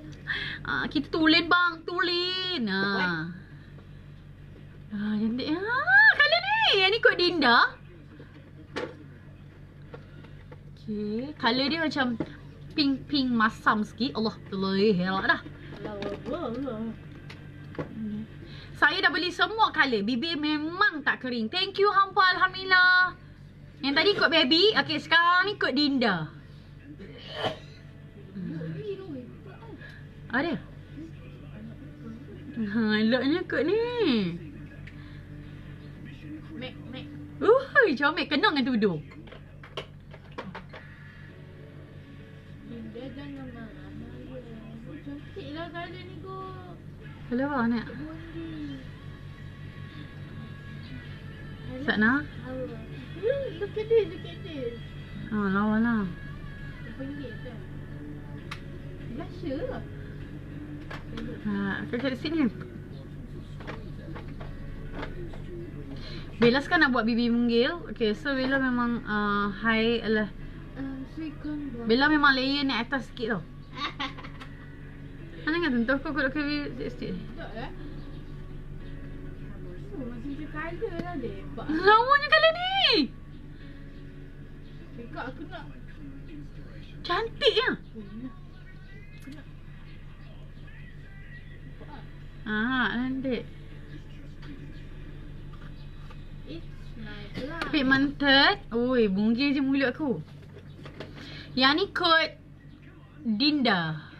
Ah, kita tulen bang. Tulen. Ah. Ah, cantik. Ah, colour ni. Yang ni kod Dinda. Okay. Colour dia macam pink-pink masam sikit. Allah. Allah. Helak dah. Saya dah beli semua colour. Bibir memang tak kering. Thank you Hampa Alhamdulillah. Yang tadi kod baby. Okay sekarang ni kod Dinda. Ada? Ha, eloknya kod ni. Mek, mek. Uhuy, comel. Kena dengan tudung. Dinda jangan marah-marah. Cantik lah colour ni. Kalau apa nak? Tak nak? Awak. Look, at this, look at this. Ha, lawa lah. Penggit kan? Blusher lah. Ha, kat sini. Bella sekarang nak buat bibi menggil. Okay, so Bella memang uh, high lah. Bra. Bella memang layer ni atas sikit tau. [LAUGHS] Mana ingat tentu kau kau ke sikit. Tak macam macam colour lah lepak. Lawanya colour ni. Dekat aku nak. Cantik ya. Ah, cantik. Lah. Pigmented. Oi, bunggil je mulut aku. Yang ni kod Dinda.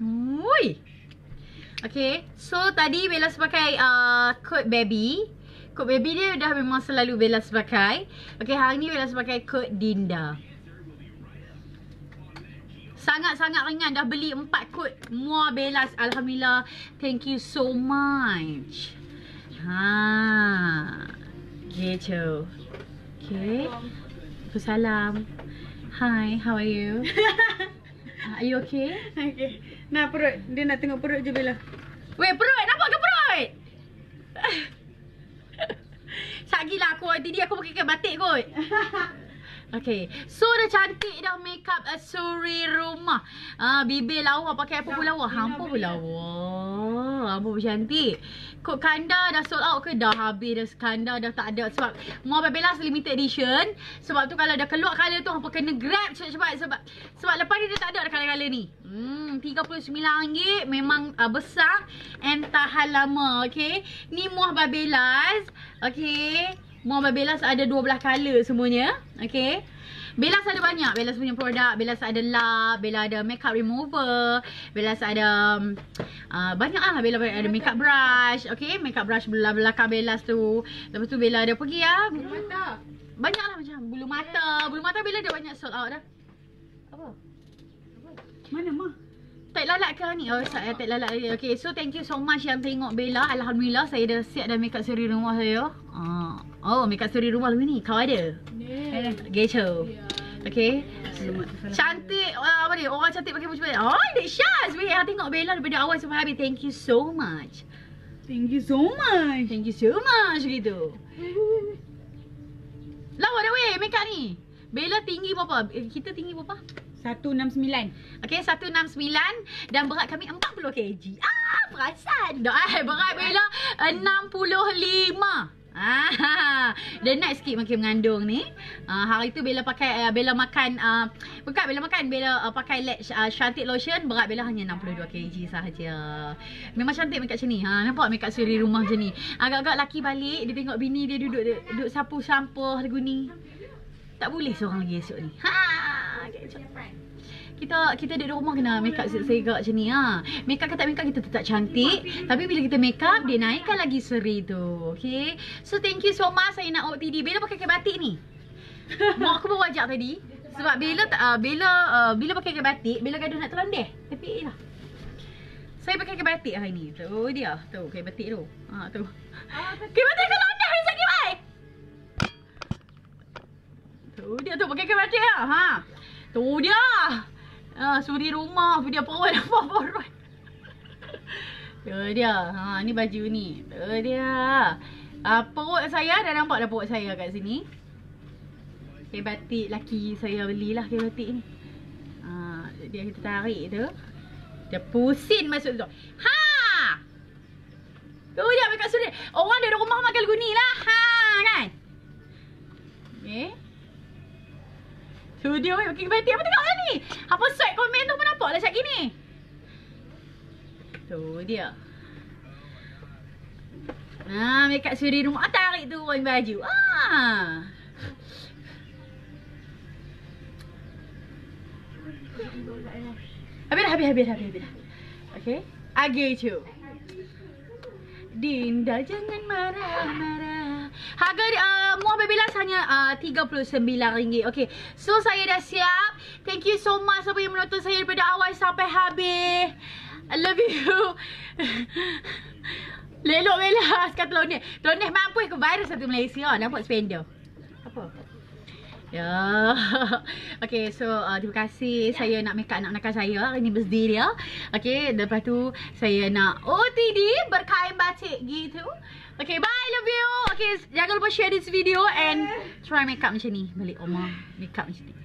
Ui. Okay. So tadi Bella pakai uh, kod baby. Kod baby dia dah memang selalu Bella pakai. Okay, hari ni Bella pakai kod Dinda. Sangat-sangat ringan dah beli empat kod Mua Bellas Alhamdulillah Thank you so much Ha Gitu Okay Salam Hi, how are you? [LAUGHS] Uh, are you okay? Okay. Nah perut. Dia nak tengok perut je Bella. Weh, perut! Nampak ke perut? [LAUGHS] Sak gila aku. Tadi aku pakai batik kot. [LAUGHS] Okay. So dah cantik dah makeup accessory rumah. Ah, bibir lawa pakai apa pun lawa? Hampa pun lawa. Hampa pun cantik. Kod kanda dah sold out ke? Dah habis dah kanda dah tak ada. Sebab Mua Bebelas limited edition. Sebab tu kalau dah keluar colour tu hampa kena grab cepat-cepat. Sebab sebab lepas ni dia tak ada dah colour-colour ni. Hmm, RM39 memang uh, besar and tahan lama. Okay. Ni Muah Babelas. Okay. Muah Babelas ada 12 colour semuanya. Okay. Belas ada banyak. Belas punya produk. Belas ada lap. Bella ada makeup remover. Belas ada um, uh, banyak lah. Bella ada makeup brush. Okay. Makeup brush belah belakang Belas tu. Lepas tu Bella ada pergi lah. Mata. Banyak lah macam bulu mata. Bulu mata Bella dah banyak sold out dah. Apa? Mana mah? Tak lalat ke ni? Oh, tak, tak lalat lagi. Okay, so thank you so much yang tengok Bella. Alhamdulillah, saya dah siap dah makeup seri rumah saya. Ah. Oh, makeup seri rumah lebih ni. Kau ada? Ni. Gitu. Ya. Okay. Alamak, salah. Cantik uh, apa ni? Orang cantik pakai baju baju. Oh, Dek Syaz. Weh, aku tengok Bella daripada awal sampai habis. Thank you so much. Thank you so much. Thank you so much gitu. Lawa dah weh make up ni. Bella tinggi berapa? Eh, Kita tinggi berapa? 169. Okay, 169 dan berat kami 40 kg. Ah, perasan. Dah eh, berat Bella 65. Ah, dia naik sikit makin mengandung ni. Ah, hari tu Bella pakai uh, Bella makan uh, bukan Bella makan Bella uh, pakai Let uh, Shantik lotion berat Bella hanya 62 kg sahaja. Memang cantik makeup macam ni. Ha, nampak makeup suri rumah macam ni. Agak-agak laki balik dia tengok bini dia duduk duduk sapu sampah lagu ni. Tak boleh seorang lagi esok ni. Ha. Kita kita duduk rumah kena make up segak macam ni ha. Make up ke tak make up kita tetap cantik, tapi bila kita make up dia naikkan lagi seri tu. Okay. So thank you so much saya nak OTD. Bella pakai kain batik ni. Mak aku baru ajak tadi. Sebab tak uh, Bella uh, bila pakai kain batik, Bella gaduh nak terlondeh. Tapi lah. Saya pakai kain batik hari ni. Tu dia. Tu kain batik tu. Ha tu. Kain batik terlondeh sakit baik. Tu dia tu pakai kain batik lah. Ha. Tu dia. Ah, suri rumah [LAUGHS] dia perawan apa perawan. Tu dia. Ha ni baju ni. Tu dia. Ah, perut saya dah nampak dah perut saya kat sini. Kain batik laki saya belilah kain batik ni. Ha, dia kita tarik tu. Dia pusing masuk tu. Ha! Tu dia makeup suri. Orang dia rumah makan lagu ni lah. Ha kan? Okay. Tu dia weh pakai batik apa tengok lah ni. Apa swipe komen tu pun nampak lah gini. Tu dia. Ah, makeup suri rumah ah, tarik turun baju. Ah. Habis dah, habis, habis, habis, habis dah. Okay. Agi tu. Dinda jangan marah-marah. Harga uh, muah baby last hanya uh, RM39. Okay. So saya dah siap. Thank you so much siapa yang menonton saya daripada awal sampai habis. I love you. [LAUGHS] Lelok Bella telur ni. Telur ni mampu ke virus satu Malaysia. Nampak spender. Apa? Ya. [LAUGHS] Okay, so uh, terima kasih saya nak make up anak-anak saya. Hari ni birthday dia. Okay, lepas tu saya nak OTD berkain batik gitu. Okay, bye. Love you. Okay, jangan lupa share this video and try make up macam ni. Balik rumah make up macam ni.